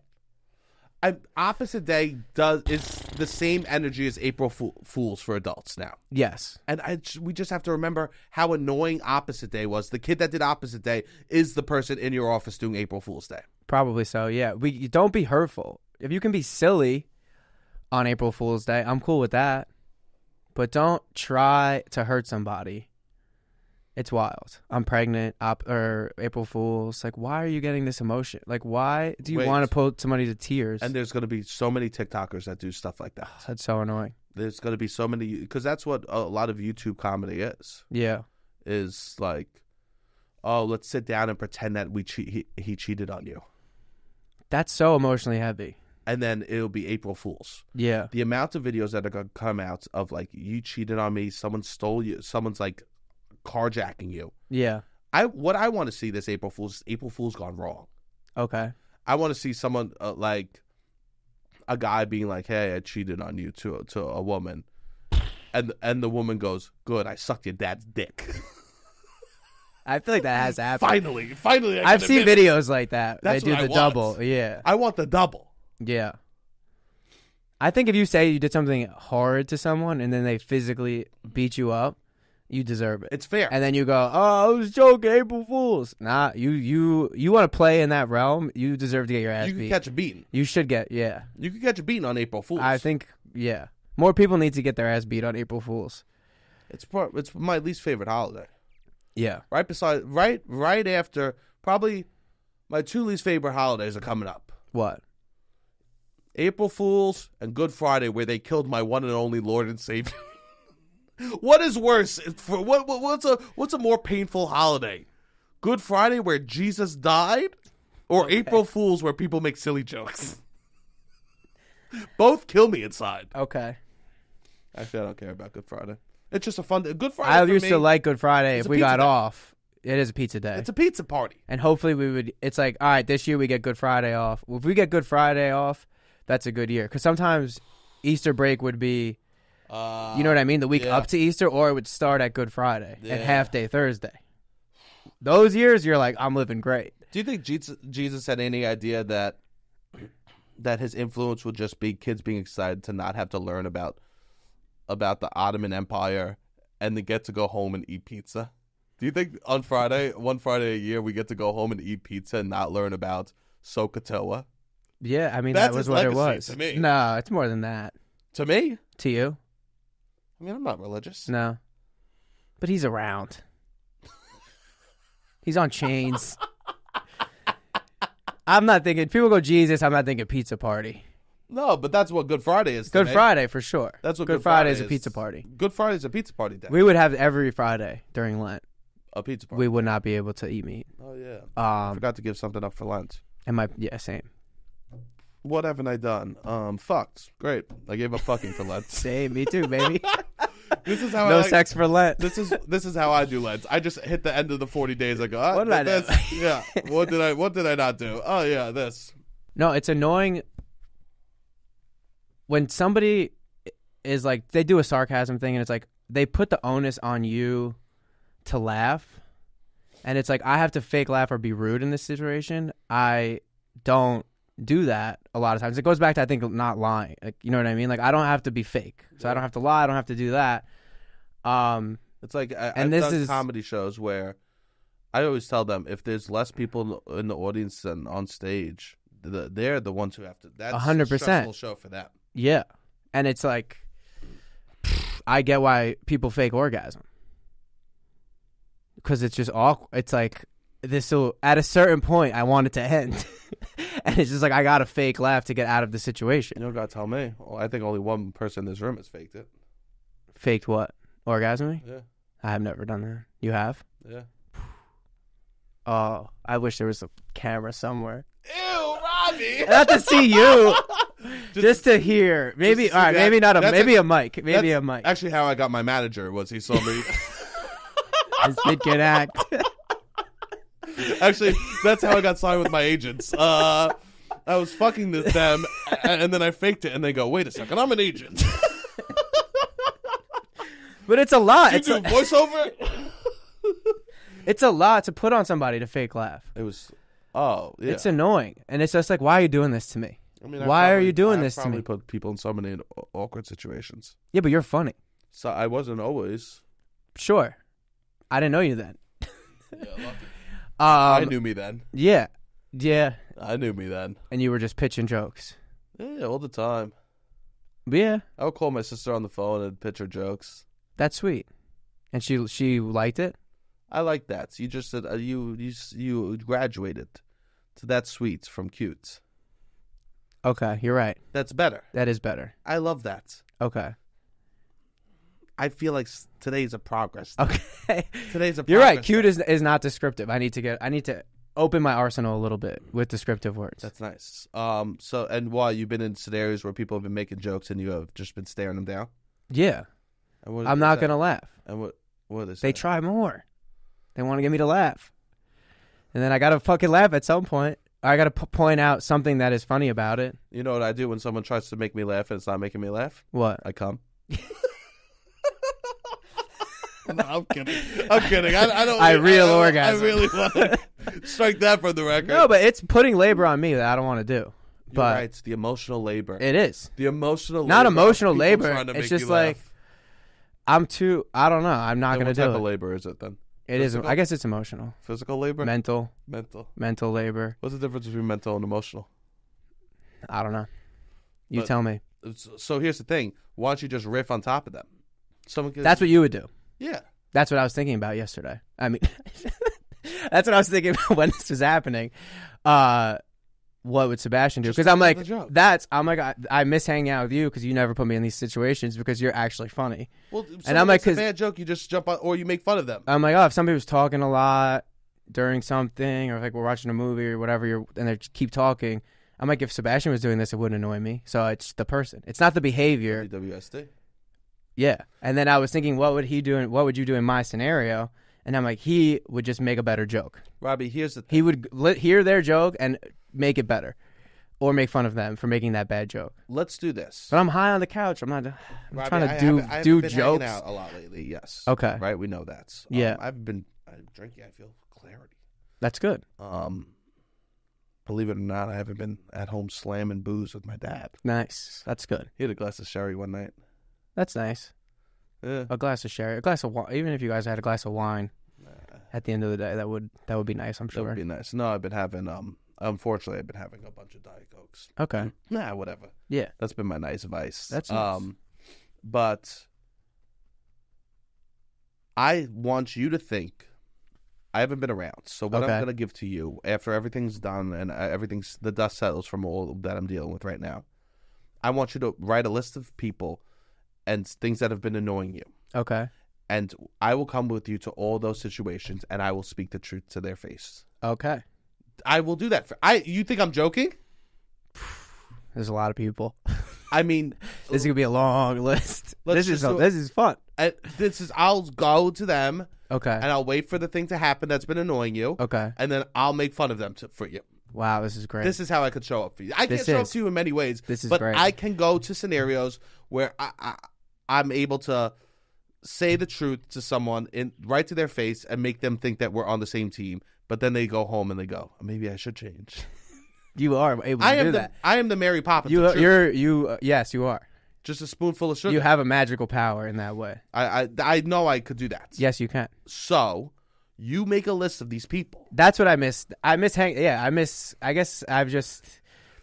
I, opposite day does is the same energy as April Fool, Fools for adults now. Yes. And I, we just have to remember how annoying opposite day was. The kid that did opposite day is the person in your office doing April Fool's Day. Probably so. Yeah. We you don't be hurtful. If you can be silly on April Fool's Day, I'm cool with that. But don't try to hurt somebody. It's wild. I'm pregnant. Op- or April Fools. Like, why are you getting this emotion? Like, why do you Wait. want to put somebody to tears? And there's going to be so many TikTokers that do stuff like that. <sighs> That's so annoying. There's going to be so many because that's what a lot of YouTube comedy is. Yeah. Is like, oh, let's sit down and pretend that we che- he, he cheated on you, That's so emotionally heavy. and then it'll be April Fools. Yeah. the amount of videos that are going to come out of like you cheated on me, someone stole you, someone's like carjacking you. Yeah. I what I want to see this April Fools April Fools gone wrong. Okay. I want to see someone uh, like a guy being like, "Hey, I cheated on you to to a woman," and and the woman goes, "Good, I sucked your dad's dick." <laughs> I feel like that has happened. finally, finally, I I've seen admit videos like that. That's they do what I the want. double. Yeah. I want the double. Yeah. I think if you say you did something hard to someone and then they physically beat you up, you deserve it. It's fair. And then you go, "Oh, I was joking, April Fools." Nah, you you you want to play in that realm, you deserve to get your ass you can beat. catch a beating. you should get, yeah. You can catch a beating on April Fools. I think, yeah. More people need to get their ass beat on April Fools. it's pro- it's my least favorite holiday. Yeah. right beside right right after probably my two least favorite holidays are coming up What? April Fools and Good Friday, where they killed my one and only Lord and Savior. <laughs> what is worse? For what, what? What's a what's a more painful holiday? Good Friday, where Jesus died, or April Fools, where people make silly jokes. Both kill me inside. Okay. Actually, I don't care about Good Friday. It's just a fun. Good Friday. I used me, to like Good Friday if we got day. off. It is a pizza day. It's a pizza party. and hopefully we would it's like all right this year we get good friday off if we get good friday off that's a good year because sometimes easter break would be Uh, you know what i mean the week yeah. up to easter or it would start at good friday Yeah. and half day thursday those years you're like i'm living great Do you think Jesus, Jesus had any idea that that his influence would just be kids being excited to not have to learn about about the Ottoman Empire and to get to go home and eat pizza? Do you think on Friday, one Friday a year, we get to go home and eat pizza and not learn about Sokotoa? yeah i mean That's that was what it was to me. no it's more than that To me, to you I mean, I'm not religious. no but he's around he's on chains i'm not thinking people go jesus i'm not thinking pizza party No, but that's what Good Friday is. Good. Friday for sure. That's what Good, Good Friday, Friday is a pizza party. Good Friday is a pizza party day. We would have every Friday during Lent. a pizza party. We would not be able to eat meat. oh yeah. I Um, forgot to give something up for Lent. and my yeah, same, What haven't I done? Um, fucked. Great. I gave up fucking for Lent. same. Me too, baby. <laughs> This is how I no like, sex for Lent. This is this is how I do Lent. I just hit the end of the forty days. I go. Ah, What did I do? Yeah. <laughs> What did I What did I not do? Oh yeah, this. No, it's annoying when somebody is like they do a sarcasm thing and it's like they put the onus on you to laugh and it's like I have to fake laugh or be rude in this situation. I don't do that a lot of times. It goes back to I think not lying. Like you know what I mean? Like I don't have to be fake. So I don't have to lie, I don't have to do that. Um It's like I, And I've this done is- comedy shows where I always tell them if there's less people in the audience than on stage, the, they're the ones who have to. That's A hundred percent. show for them. Yeah. And it's like I get why people fake orgasm. Cuz it's just awkward. It's like this will at a certain point I want it to end. <laughs> <laughs> and it's just like I got to fake laugh to get out of the situation. You don't gotta tell me. Well, I think only one person in this room has faked it. Faked what? Orgasming? Yeah, I have never done that. You have? yeah. Oh, I wish there was a camera somewhere. Ew, Robbie. <laughs> Not to see you, <laughs> just to hear. Maybe Just all right, that- maybe not a that's maybe a- a, mic, maybe a mic. Actually, how I got my manager was he saw me. This kid can act. <laughs> Actually, that's how I got signed with my agents. Uh, I was fucking with them, a- and then I faked it, and they go, "Wait a second, I'm an agent." <laughs> But it's a lot. you It's do a, voiceover. <laughs> it's a lot to put on somebody to fake laugh. It was. Oh, yeah. It's annoying, and it's just like, why are you doing this to me? I mean, I why are probably- you doing I this to probably me? Put people in so many aw- awkward situations. Yeah, but you're funny. So I wasn't always. Sure, I didn't know you then. Yeah, lucky. Um, I knew me then. yeah, yeah, I knew me then. and you were just pitching jokes. Yeah, all the time. But yeah, I would call my sister on the phone and pitch her jokes. that's sweet, and she she liked it. I like that. You just said uh, you you you graduated to that sweet from cute. Okay, you're right. That's better. That is better. I love that. Okay, I feel like today's a progress. okay. <laughs> Today's a. You're right. Cute day. is is not descriptive. I need to get. I need to open my arsenal a little bit with descriptive words. That's nice. Um. So and why you've been in scenarios where people have been making jokes and you have just been staring them down. yeah, I'm not gonna laugh. And what what are they? They try more. They want to get me to laugh, and then I gotta fucking laugh at some point. I gotta p- point out something that is funny about it. You know what I do when someone tries to make me laugh and it's not making me laugh? What? I come. <laughs> <laughs> no, I'm kidding. I'm kidding. I, I don't. I real I, orgasm. I really want to <laughs> strike that from the record. No, but it's putting labor on me that I don't want to do. You're but right. It's the emotional labor. it is. the emotional. Not labor of emotional labor, to it's make just you like, laugh. I'm too. I don't know. I'm not Then gonna what do type it. of labor is it then? It is. physical? I guess it's emotional, Physical labor. mental, mental. mental labor. What's the difference between mental and emotional? I don't know. You But- tell me. So here's the thing. Why don't you just riff on top of them? Someone. Gives, That's what you would do. Yeah. That's what I was thinking about yesterday. I mean, <laughs> that's what I was thinking <laughs> about when this was happening. Uh, what would Sebastian do? Because I'm like, that's I'm like, I, I miss hanging out with you because you never put me in these situations because you're actually funny. Well, And I'm like, a bad joke, you just jump on, or you make fun of them. I'm like, oh, if somebody was talking a lot during something, or like we're watching a movie or whatever, you're and they keep talking. I'm like, if Sebastian was doing this, it wouldn't annoy me. So it's the person. It's not the behavior. WSD. Yeah. And then I was thinking, what would he do? In, what would you do in my scenario? And I'm like, he would just make a better joke. Robbie, here's the thing. He would li- hear their joke and make it better, or make fun of them for making that bad joke. Let's do this. But I'm high on the couch. I'm not. I'm Robbie, trying to I do haven't- I haven't do been hanging jokes. out a lot lately. Yes. Okay. Right. We know that. Yeah. I've been I'm drinking. I feel clarity. That's good. Um, believe it or not, I haven't been at home slamming booze with my dad. Nice. That's good. He had a glass of sherry one night. That's nice. Yeah. A glass of sherry, a glass of wine. Even if you guys had a glass of wine at the end of the day, that would that would be nice. I'm sure. That sure. would be nice. No, I've been having um. Unfortunately, I've been having a bunch of diet cokes. okay. Nah, whatever. Yeah. That's been my nice vice. That's nice. um, but I want you to think. I haven't been around, so what Okay. I'm going to give to you after everything's done and uh, everything's the dust settles from all that I'm dealing with right now, I want you to write a list of people and things that have been annoying you, Okay. and I will come with you to all those situations, and I will speak the truth to their face. Okay. I will do that. For, I you think I'm joking? <sighs> There's a lot of people. I mean, <laughs> This is gonna be a long list. <laughs> This is do- this is fun. I, this is I'll go to them Okay. and I'll wait for the thing to happen that's been annoying you, Okay. and then I'll make fun of them to, for you. Wow, this is great. This is how I could show up for you. I This can't show up is. to you in many ways, This is but great. I can go to scenarios where I, I, I'm able to say the truth to someone in right to their face and make them think that we're on the same team. But then they go home and they go, maybe I should change. <laughs> you are able to I am do the that. I am the Mary Poppins. You of truth. you're you uh, yes you are. just a spoonful of sugar. You have a magical power in that way. I, I I know I could do that. Yes, you can. So you make a list of these people. That's what I miss. I miss hang. Yeah, I miss. I guess I've just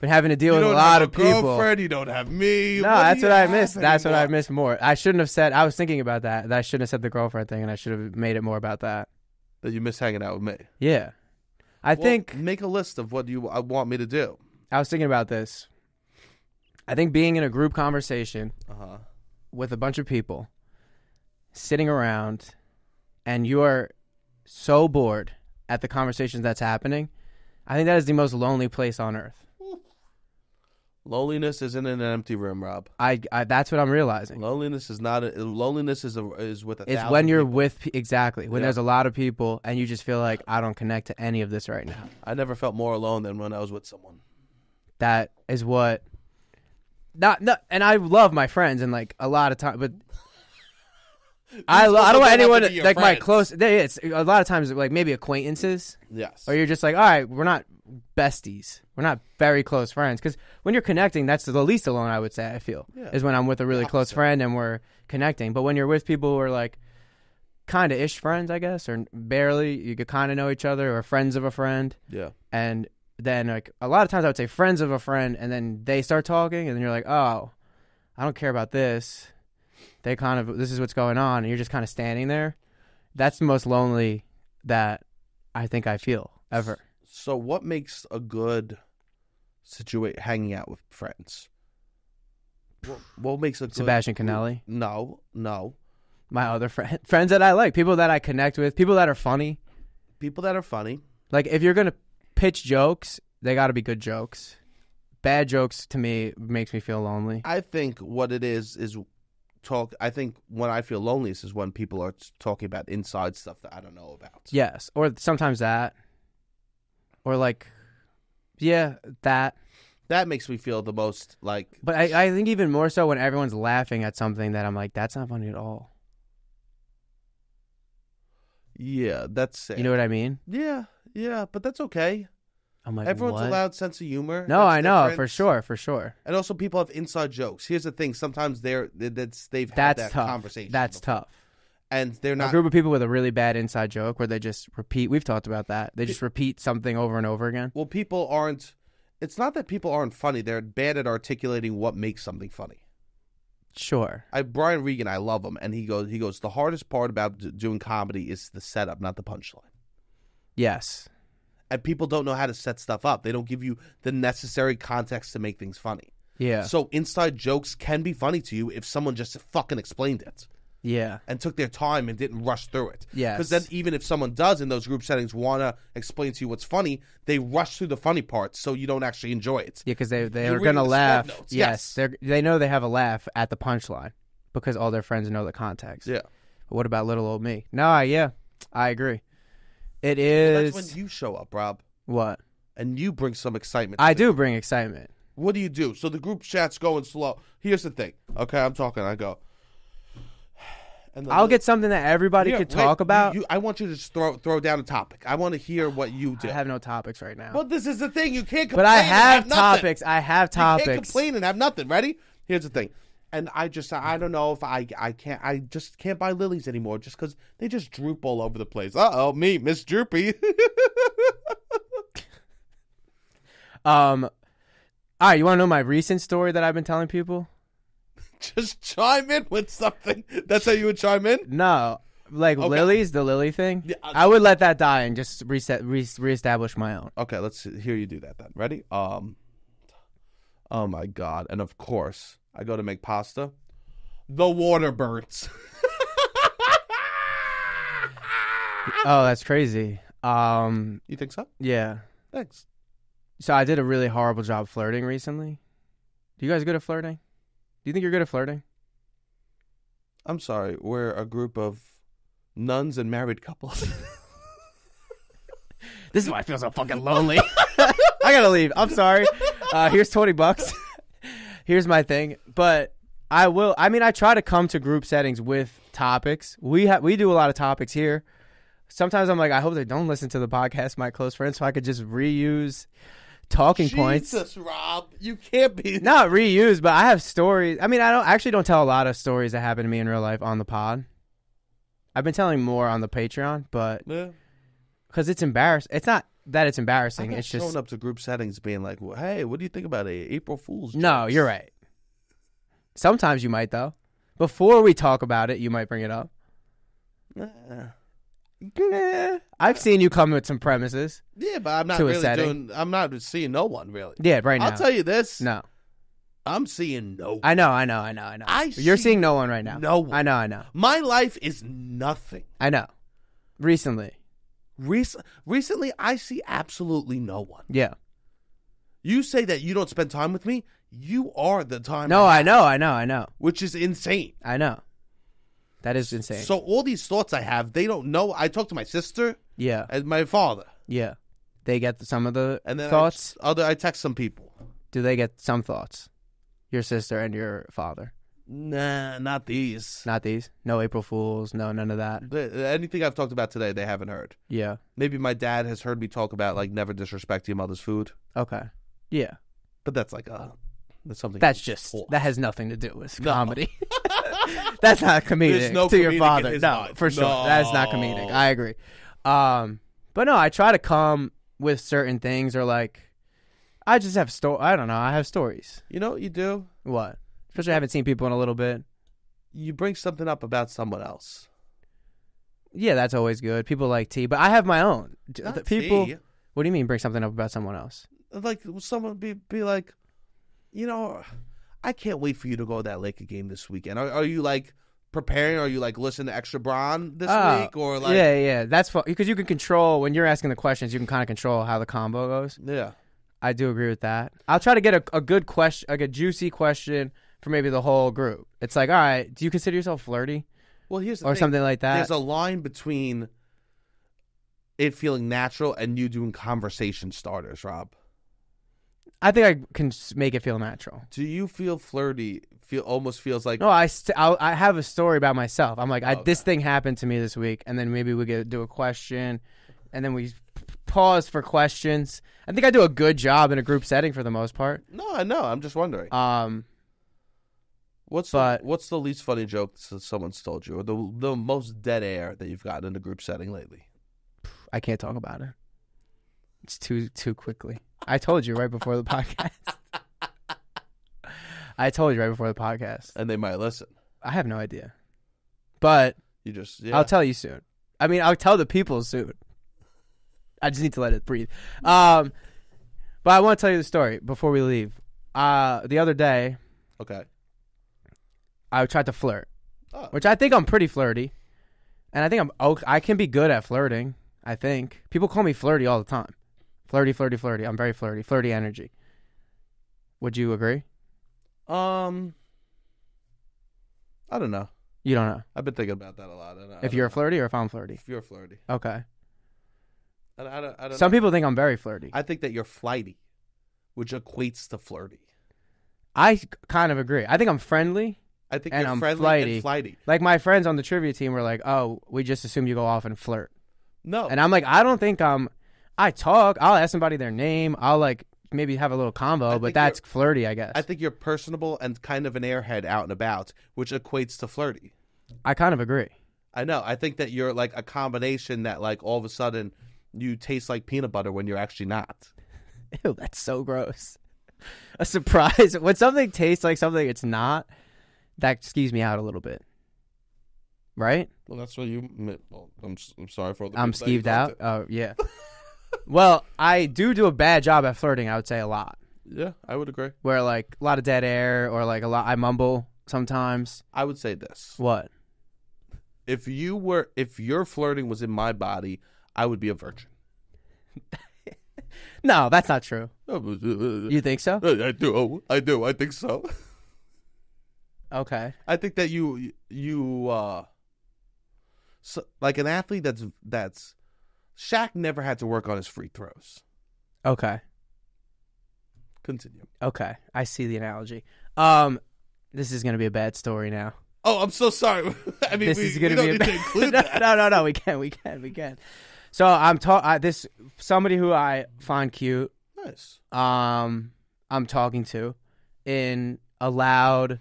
been having to deal You with a don't lot have of people. Girlfriend, you don't have me. No, What that's what I missed. miss. That's what I missed more. I shouldn't have said. I was thinking about that. That I shouldn't have said the girlfriend thing, and I should have made it more about that. That you miss hanging out with me. Yeah, I Well, think make a list of what you uh, want me to do. I was thinking about this. I think being in a group conversation Uh huh. with a bunch of people, sitting around, and you are so bored at the conversations that's happening. I think that is the most lonely place on earth. Loneliness isn't in an empty room, Rob. I, I that's what I'm realizing. Loneliness is not. A, loneliness is a, is with a. It's when you're people. with exactly when Yeah. there's a lot of people and you just feel like I don't connect to any of this right now. I never felt more alone than when I was with someone. That is what. Not, not and I love my friends and like a lot of time, but <laughs> I lo- I don't want to anyone your like my close. They, it's a lot of times like maybe acquaintances, Yes. or you're just like, all right, we're not besties, we're not very close friends. Because when you're connecting, that's the least alone I would say. I feel Yeah. is when I'm with a really close friend and we're connecting. But when you're with people who are like kind of ish friends, I guess, or barely, you could kind of know each other, or friends of a friend, yeah. and then like a lot of times I would say friends of a friend, and then they start talking, and then you're like, oh, I don't care about this. They kind of this is what's going on, and you're just kind of standing there. That's the most lonely that I think I feel ever. So, what makes a good situation hanging out with friends? What, what makes a good Sebastian Conelli, No, no. my other friend, friends that I like, people that I connect with, people that are funny. People that are funny. Like if you're gonna pitch jokes, they got to be good jokes. Bad jokes to me makes me feel lonely. I think what it is is talk. I think when I feel loneliest is when people are talking about inside stuff that I don't know about. Yes, or sometimes that, or like, yeah, that. That makes me feel the most like. But I, I think even more so when everyone's laughing at something that I'm like, that's not funny at all. Yeah, that's it. You know what I mean? Yeah, yeah, but that's okay. I'm like, Everyone's what? allowed sense of humor. No, That's I know different. for sure, for sure. And also, people have inside jokes. Here's the thing: sometimes they're that's they've had That's that tough. conversation. That's before. tough. And they're not A group of people with a really bad inside joke where they just repeat. We've talked about that. They just repeat something over and over again. Well, people aren't. It's not that people aren't funny; they're bad at articulating what makes something funny. Sure. I Brian Regan, I love him, and he goes, he goes. The hardest part about d- doing comedy is the setup, not the punchline. Yes. and people don't know how to set stuff up. They don't give you the necessary context to make things funny. Yeah. So inside jokes can be funny to you if someone just fucking explained it yeah. and took their time and didn't rush through it. Yeah. Because then even if someone does in those group settings want to explain to you what's funny, they rush through the funny parts so you don't actually enjoy it. Yeah, because they they You're are gonna laugh. Yes, yes. they're they know they have a laugh at the punchline because all their friends know the context. Yeah. But what about little old me? No, I, yeah, I agree. It is. That's when you show up, Rob, what and you bring some excitement. I do bring excitement. What do you do? So the group chat's going slow. Here's the thing. Okay, I'm talking. I go. And I'll get something that everybody Here, could talk you- about. you- I want you to just throw throw down a topic. I want to hear what you do. I have no topics right now. well, this is the thing. You can't. but Complain I and have nothing. topics. I have You can't topics. complain and have nothing. Ready? Here's the thing. And I just I don't know if I I can't I just can't buy lilies anymore just because they just droop all over the place. Uh oh, me Miss Droopy. <laughs> Um, all right, you want to know my recent story that I've been telling people? Just chime in with something. That's how you would chime in. No, like Okay. lilies, the lily thing. Yeah, uh, I would let that die and just reset, re- reestablish my own. Okay, let's hear you do that then. Ready? Um Oh my god. And of course, I go to make pasta. The water burns. <laughs> Oh, that's crazy. Um, you think so? yeah. Thanks. So I did a really horrible job flirting recently. Do you guys good at flirting? Do you think you're good at flirting? I'm sorry. We're a group of nuns and married couples. <laughs> This is why I feel so fucking lonely. <laughs> I gotta leave. I'm sorry. Uh, here's twenty bucks. <laughs> here's my thing, but I will. I mean, I try to come to group settings with topics. We have we do a lot of topics here. Sometimes I'm like, I hope they don't listen to the podcast, my close friends, so I could just reuse talking points. Jesus, Rob. You can't be <laughs> Not reused. but I have stories. I mean, I don't actually don't tell a lot of stories that happen to me in real life on the pod. I've been telling more on the Patreon, but Yeah. because it's embarrassing. It's not that it's embarrassing. It's just showing up to group settings being like, well, "Hey, what do you think about a April Fool's?" No, you're right. Sometimes you might though. Before we talk about it, you might bring it up. Eh. I've seen you come with some premises. Yeah, but I'm not To a really setting. doing. I'm not seeing no one really. Yeah, right now. I'll tell you this. no, I'm seeing no. I know, I know, I know, I know. I You're see seeing no one right now. no one. I know, I know, My life is nothing. I know. Recently, Rec- recently, I see absolutely no one. yeah. You say that you don't spend time with me. You are the time. No, I know, I know, I know, which is insane. I know. That is insane. So all these thoughts I have, they don't know. I talk to my sister yeah, and my father, yeah. They get some of the and then thoughts. I, other I text some people. Do they get some thoughts? Your sister and your father. Nah, not these. Not these. No April Fools. No, none of that. Anything I've talked about today, they haven't heard. Yeah. Maybe my dad has heard me talk about like never disrespect your mother's food, Okay. Yeah. but that's like a that's something. That's just that has nothing to do with No. comedy. <laughs> <laughs> <laughs> That's not comedic no to your comedic in father. No, for sure. That is not comedic. I agree. Um, but no, I try to come with certain things or like I just have sto I don't know, I have stories. You know what you do? What? Especially I haven't seen people in a little bit. You bring something up about someone else. Yeah, that's always good. People like tea, but I have my own. Not people tea. What do you mean bring something up about someone else? like someone be be like, you know, I can't wait for you to go to that Laker game this weekend. Are, are you like preparing? Are you like listening to Extra Braun this Oh, week or like yeah, yeah, that's fun because you can control when you're asking the questions. You can kind of control how the combo goes. yeah? I do agree with that. I'll try to get a, a good question, like a juicy question for maybe the whole group. It's like, all right, do you consider yourself flirty Well, here's the or thing. something like that? There's a line between it feeling natural and you doing conversation starters, Rob. I think I can s- make it feel natural. Do you feel flirty? Feel almost feels like No, I st- I'll, I have a story about myself. I'm like, I, this thing happened to me this week, and then maybe we get do a question, and then we p- pause for questions. I think I do a good job in a group setting for the most part. no, I know. I'm just wondering. Um, What's but- the, what's the least funny joke that someone's told you, or the the most dead air that you've gotten in a group setting lately? I can't talk about it. It's too too quickly. I told you right before the podcast. <laughs> I told you right before the podcast. And they might listen. I have no idea, but You just yeah. I'll tell you soon. I mean, I'll tell the people soon. I just need to let it breathe. Um, but I want to tell you the story before we leave. Uh, the other day, Okay. I tried to flirt, Oh. which I think I'm pretty flirty, and I think I'm okay. I can be good at flirting. I think people call me flirty all the time. Flirty, flirty, flirty. I'm very flirty. Flirty energy. Would you agree? Um, I don't know. You don't know I've been thinking about that a lot. and I if don't you're know. flirty or if I'm flirty. if you're flirty, Okay. and I don't. I don't Some know. people think I'm very flirty. I think that you're flighty, which equates to flirty. I kind of agree. I think I'm friendly. I think And you're I'm friendly flighty. and flighty. Like my friends on the trivia team were like, "Oh, we just assume you go off and flirt," No, and I'm like, "I don't think I'm." I talk. I'll ask somebody their name. I'll like maybe have a little convo, I but that's flirty, I guess. I think you're personable and kind of an airhead out and about, which equates to flirty. I kind of agree. I know. I think that you're like a combination that, like, all of a sudden you taste like peanut butter when you're actually not. <laughs> Ew, that's so gross. <laughs> A surprise when something tastes like something it's not. That skews me out a little bit. Right? Well, that's what you. Well, I'm. I'm sorry for. The I'm people skeeved out. talked Oh yeah. <laughs> well, I do do a bad job at flirting. I would say a lot. Yeah, I would agree. Where like a lot of dead air, or like a lot I mumble sometimes. I would say this: What? if you were, if your flirting was in my body, I would be a virgin. <laughs> No, that's not true. You, You think so? I do. I do. I think so. Okay. I think that you you uh so, like an athlete that's that's Shaq never had to work on his free throws. Okay. Continue. Okay. I see the analogy. Um, this is gonna be a bad story now. Oh, I'm so sorry. <laughs> I mean, this we, is gonna we don't be a bad. <laughs> include no, no, no, no. We can, we can, we can. So I'm talking. This somebody who I find cute. Nice. um I'm talking to in a loud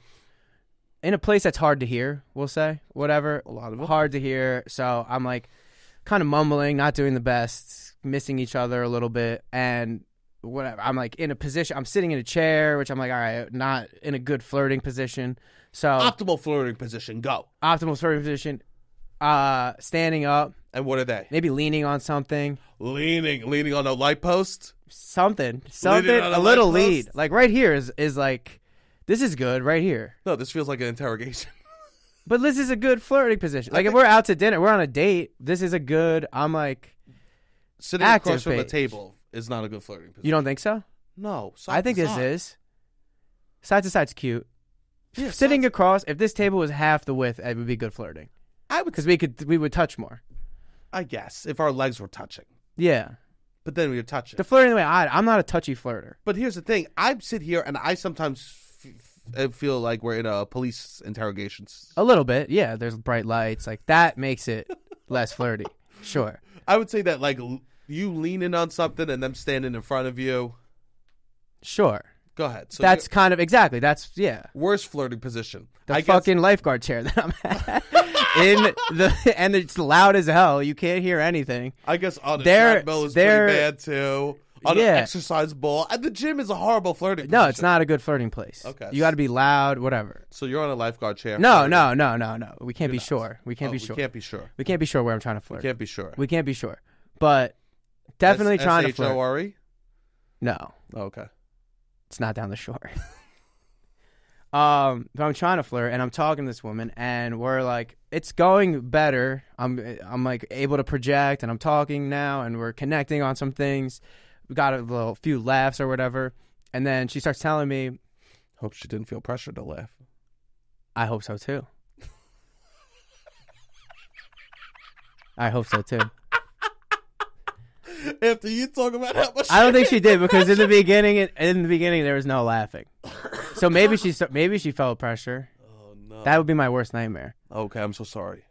in a place that's hard to hear, we'll say. Whatever. A lot of them. Hard to hear. So I'm like kind of mumbling, not doing the best, missing each other a little bit and whatever. I'm like in a position I'm sitting in a chair, which I'm like, all right, not in a good flirting position. So Optimal flirting position. Go. optimal flirting position. Uh standing up, And what are they? maybe leaning on something. Leaning, leaning on a light post. Something. Something a a little lead. Like right here is is like this is good right here. No, this feels like an interrogation. But this is a good flirting position. Like if we're out to dinner, we're on a date. This is a good. I'm like, Sitting Active across from the page. table is not a good flirting position. you don't think so? No, side I think to this side. is. Side to side's cute. Yeah, Sitting side- across, if this table was half the width, it would be good flirting I would. because we could we would touch more. I guess if our legs were touching, Yeah, but then we would touch it. the flirting way I I'm not a touchy flirter. But here's the thing: I sit here and I sometimes f- f- feel like we're in a police interrogation. A little bit, yeah. There's bright lights, like that makes it less flirty. Sure. I would say that like l- you leaning on something and them standing in front of you. Sure. Go ahead. So That's kind of exactly. That's yeah. worst flirting position. The I guess- fucking lifeguard chair that I'm at. <laughs> in the and it's loud as hell. You can't hear anything. I guess on a treadmill is pretty bad too. On Yeah. an exercise ball, and the gym is a horrible flirting. No, position. it's not a good flirting place. Okay. You got to be loud, whatever. So you're on a lifeguard chair. No, no, no, no, no. We can't You're be not. sure. We can't Oh, be sure. We can't be sure. We can't be sure where I'm trying to flirt. We can't be sure. We can't be sure. But definitely S- trying to flirt. S-H-O-R-E? No, Oh, okay. it's not down the shore. <laughs> um, but I'm trying to flirt, and I'm talking to this woman, and we're like, it's going better. I'm, I'm like able to project, and I'm talking now, and we're connecting on some things. We got a little few laughs or whatever, and then she starts telling me, Hope she didn't feel pressure to laugh. I hope so too. I hope so too. After you talk about how much I don't think she did <laughs> because in the beginning, in the beginning, there was no laughing. So maybe she, maybe she felt pressure. Oh no. That would be my worst nightmare. okay, I'm so sorry.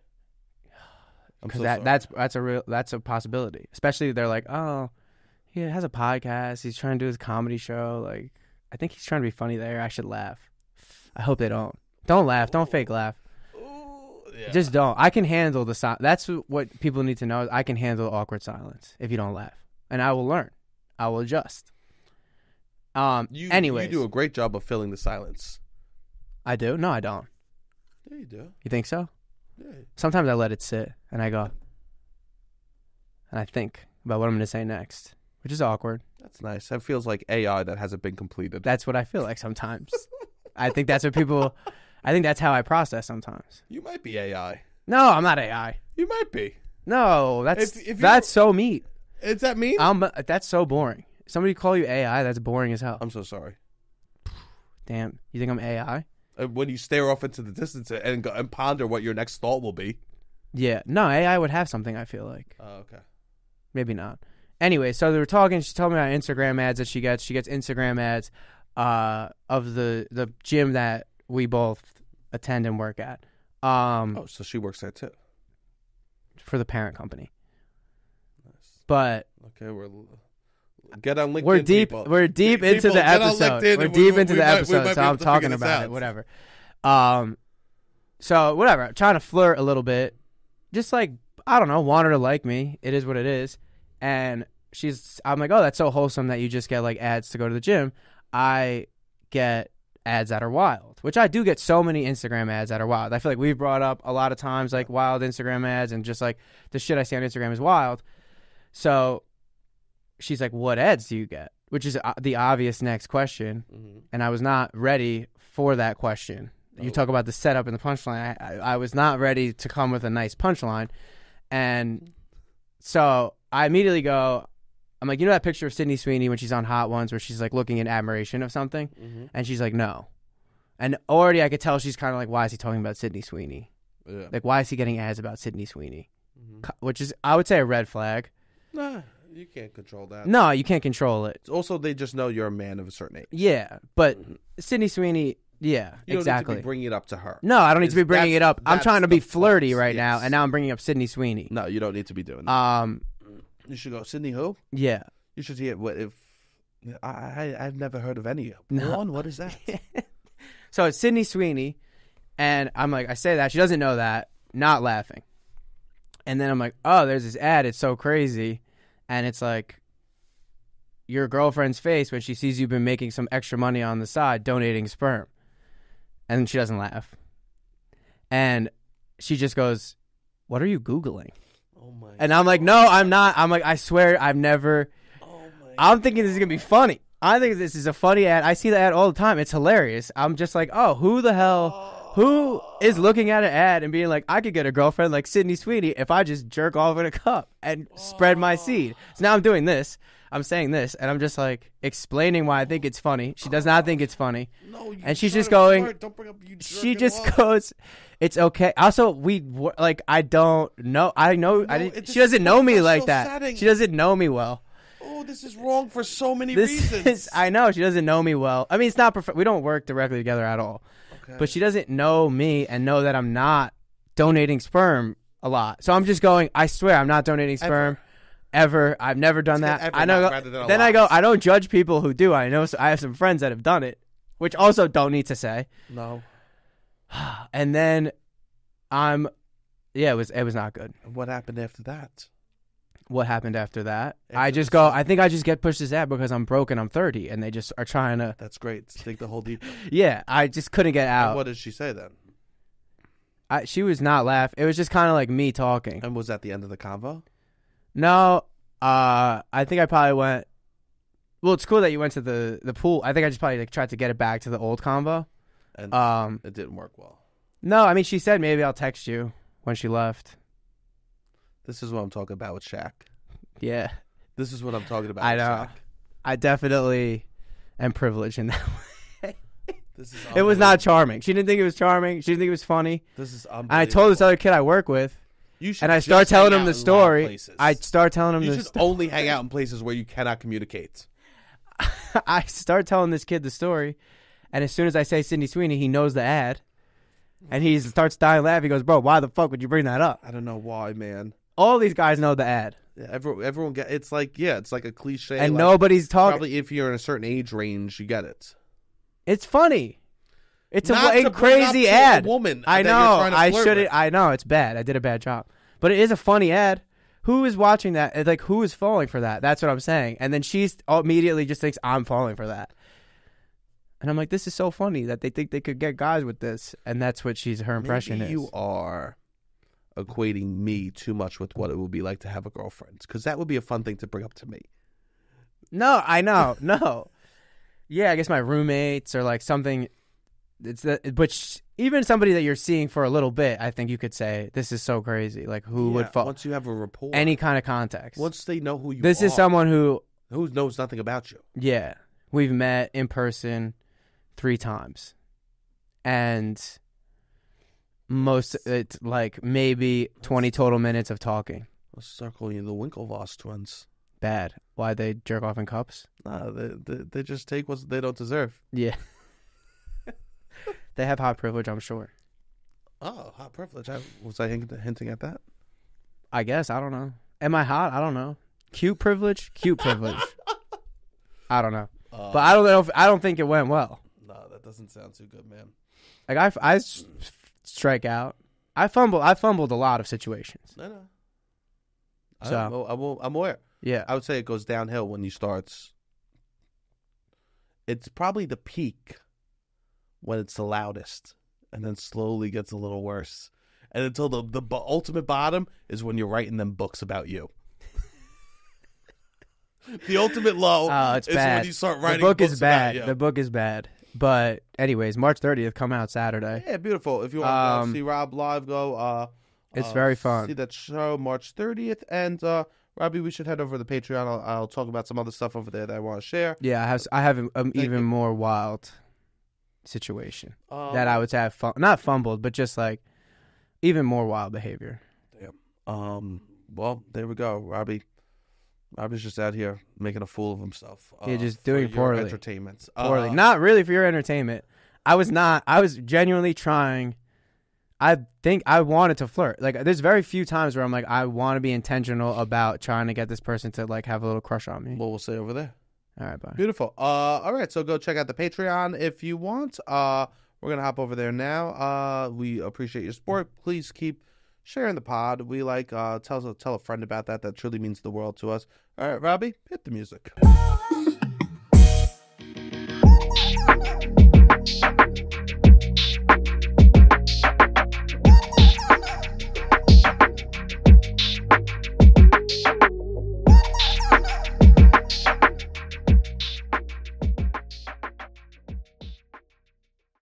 Because so that sorry. that's that's a real that's a possibility. Especially they're like, oh, he has a podcast. He's trying to do his comedy show. Like, I think he's trying to be funny there. I should laugh. I hope they don't. Don't laugh. Don't fake laugh. Yeah. Just don't. I can handle the silence. That's what people need to know. Is I can handle awkward silence if you don't laugh, and I will learn. I will adjust. Um. you, anyways, you do a great job of filling the silence. I do. No, I don't. Yeah, you do. You think so? Yeah. Sometimes I let it sit and I go, and I think, about what I'm going to say next, which is awkward. That's nice. That feels like AI that hasn't been completed. That's what I feel like sometimes. I think that's what people. I think that's how I process sometimes. you might be AI. No, I'm not AI. You might be. No, that's If- if you- that's so meat. Is that mean? I'm that's so boring. Somebody call you AI? That's boring as hell. I'm so sorry. Damn, you think I'm AI? Uh, When you stare off into the distance and go, and ponder what your next thought will be. Yeah, no, AI would have something. I feel like Oh, okay. maybe not. Anyway, so they were talking. She told me about Instagram ads that she gets. She gets Instagram ads uh, of the the gym that we both attend and work at. Um, Oh, so she works there too. for the parent company. Nice. But Okay, we're get on LinkedIn. we're deep. people. We're deep People, into the episode. We're deep we- into we the we episode, might so I'm talking about out. it. Whatever. Um, so whatever. I'm trying to flirt a little bit, just like I don't know, want her to like me. It is what it is. And she's, I'm like, oh, that's so wholesome that you just get like ads to go to the gym. I get ads that are wild, which I do get so many Instagram ads that are wild. I feel like we've brought up a lot of times like wild Instagram ads and just like the shit I see on Instagram is wild. So she's like, what ads do you get? Which is uh, the obvious next question. Mhm. And I was not ready for that question. You Oh. talk about the setup and the punchline. I, I, I was not ready to come with a nice punchline. And so I immediately go, I'm like, you know that picture of Sydney Sweeney when she's on Hot Ones where she's like looking in admiration of something? Mhm. And she's like, no. And already I could tell she's kind of like, why is he talking about Sydney Sweeney? Yeah. Like, why is he getting ads about Sydney Sweeney? Mhm. Which is, I would say, a red flag. Nah, you can't control that. No, you can't control it. Also, they just know you're a man of a certain age. Yeah, but Sydney Sweeney, yeah, You don't exactly. need to be bringing it up to her. no, I don't need to be bringing it up. I'm trying to be flirty right now, and now I'm bringing up Sydney Sweeney. No, you don't need to be doing that. Um, you should go, Sydney who? yeah. You should hear what if. I, I I've never heard of any No. porn. What is that? <laughs> So it's Sydney Sweeney, and I'm like, I say that she doesn't know that, not laughing, and then I'm like, oh, there's this ad. It's so crazy, and it's like your girlfriend's face when she sees you've been making some extra money on the side donating sperm, and she doesn't laugh, and she just goes, "What are you googling?" Oh my. And I'm like, no, I'm not. I'm like, I swear, I've never. oh my. I'm thinking this is gonna be funny. I think this is a funny ad. I see the ad all the time. It's hilarious. I'm just like, oh, who the hell, who is oh. looking at an ad and being like, I could get a girlfriend like Sydney Sweeney if I just jerk off in a cup and spread my seed. Oh. So now I'm doing this. I'm saying this, and I'm just like explaining why I think it's funny. She does not think it's funny. no, you and she's just going-. Don't bring up you. She just off. goes, "It's okay." Also, we like I don't know. I know. I didn't, she doesn't know me like that. setting. She doesn't know me well. Oh, this is wrong for so many This <laughs> reasons. is. I know she doesn't know me well. I mean, it's not. Prof- we don't work directly together at all. Okay. But she doesn't know me and know that I'm not donating sperm a lot. So I'm just going. I swear, I'm not donating sperm. Ever, I've never done Let's that. I know. Then I go. I don't judge people who do. I know. So I have some friends that have done it, which also don't need to say. no. <sighs> And then I'm, yeah, it was it was not good. What happened after that? What happened after that? I just go. I think I just get pushed this that because I'm broke and I'm 30, and they just are trying to. That's great. Take the whole deep. <laughs> Yeah, I just couldn't get And out. what did she say then? I, she was not laugh. It was just kind of like me talking. And was that the end of the convo? No, uh, I think I probably went. Well, it's cool that you went to the the pool. I think I just probably like tried to get it back to the old combo. And Um, it didn't work well. no, I mean she said maybe I'll text you when she left. This is what I'm talking about with Shaq. Yeah, This is what I'm talking about. I with know. Shaq. I definitely am privileged in that. <laughs> This is it was not charming. She didn't think it was charming. She didn't think it was funny. This is And I told this other kid I work with, You should and I just start telling hang him out the in loud story. places. I start telling him You the should story. only hang out in places where you cannot communicate. <laughs> I start telling this kid the story, and as soon as I say Sydney Sweeney, he knows the ad, and he starts dying laughing. He goes, "Bro, why the fuck would you bring that up?" I don't know why, man. All these guys know the ad, Yeah, everyone, everyone get. It's like yeah, it's like a cliche. and like, nobody's talking. Probably if you're in a certain age range, you get it. It's funny. It's a, Not a to bring crazy to a ad. woman I know. I should. I know it's bad. I did a bad job, but it is a funny ad. Who is watching that? It's Like who is falling for that? That's what I'm saying. And then she's immediately just thinks I'm falling for that. And I'm like, this is so funny that they think they could get guys with this, and that's what she's her impression Maybe is. you are equating me too much with what it would be like to have a girlfriend because that would be a fun thing to bring up to me. No, I know. <laughs> No. Yeah, I guess my roommates or like something. It's that, which even somebody that you're seeing for a little bit, I think you could say this is so crazy. Like who would fall once you have a rapport, any kind of context. once they know who you this are, is someone who, who knows nothing about you. yeah, we've met in person three times, and most it's like maybe twenty total minutes of talking. Let's start calling you the Winklevoss twins. Bad. Why they jerk off in cups? Nah, they, they they just take what they don't deserve. Yeah. <laughs> they have hot privilege, I'm sure. Oh, hot privilege. I, was I hint- hinting at that? I guess I don't know. Am I hot? I don't know. Cute privilege, cute privilege. <laughs> I don't know, Uh, but I don't know. If, I don't think it went well. no, that doesn't sound too good, man. Like I, I s- strike out. I fumble. I fumbled a lot of situations. No, no. So- I'm, I'm, I'm aware. Yeah, I would say it goes downhill when you start. It's probably the peak when it's the loudest, and then slowly gets a little worse, and until the the ultimate bottom is when you're writing them books about you. <laughs> the ultimate low Oh, it's is bad. when you start writing. the book books is bad. The book is bad. But anyways, March 30th come out Saturday. Yeah, beautiful. If you want to Um, see Rob live, go. Uh, It's uh, very fun. See that show March 30th, and uh, Robbie, we should head over to the Patreon. I'll, I'll talk about some other stuff over there that I want to share. Yeah, I have. I have an um, even you. more wild situation Um, that I would have fum- not fumbled, but just like even more wild behavior. Um. Well, there we go, Robbie. Robbie's just out here making a fool of himself. Yeah, uh, just for doing poorly. Entertainment. Poorly, Uh, not really for your entertainment. I was not. I was genuinely trying. I think I wanted to flirt. Like, there's very few times where I'm like, I want to be intentional about trying to get this person to like have a little crush on me. What we'll say over there. All right, bye. Beautiful. Uh. All right. So go check out the Patreon if you want. Uh. We're gonna hop over there now. Uh. We appreciate your support. Please keep sharing the pod. We like. Uh. Tell tell a friend about that. That truly means the world to us. All right, Robbie, hit the music.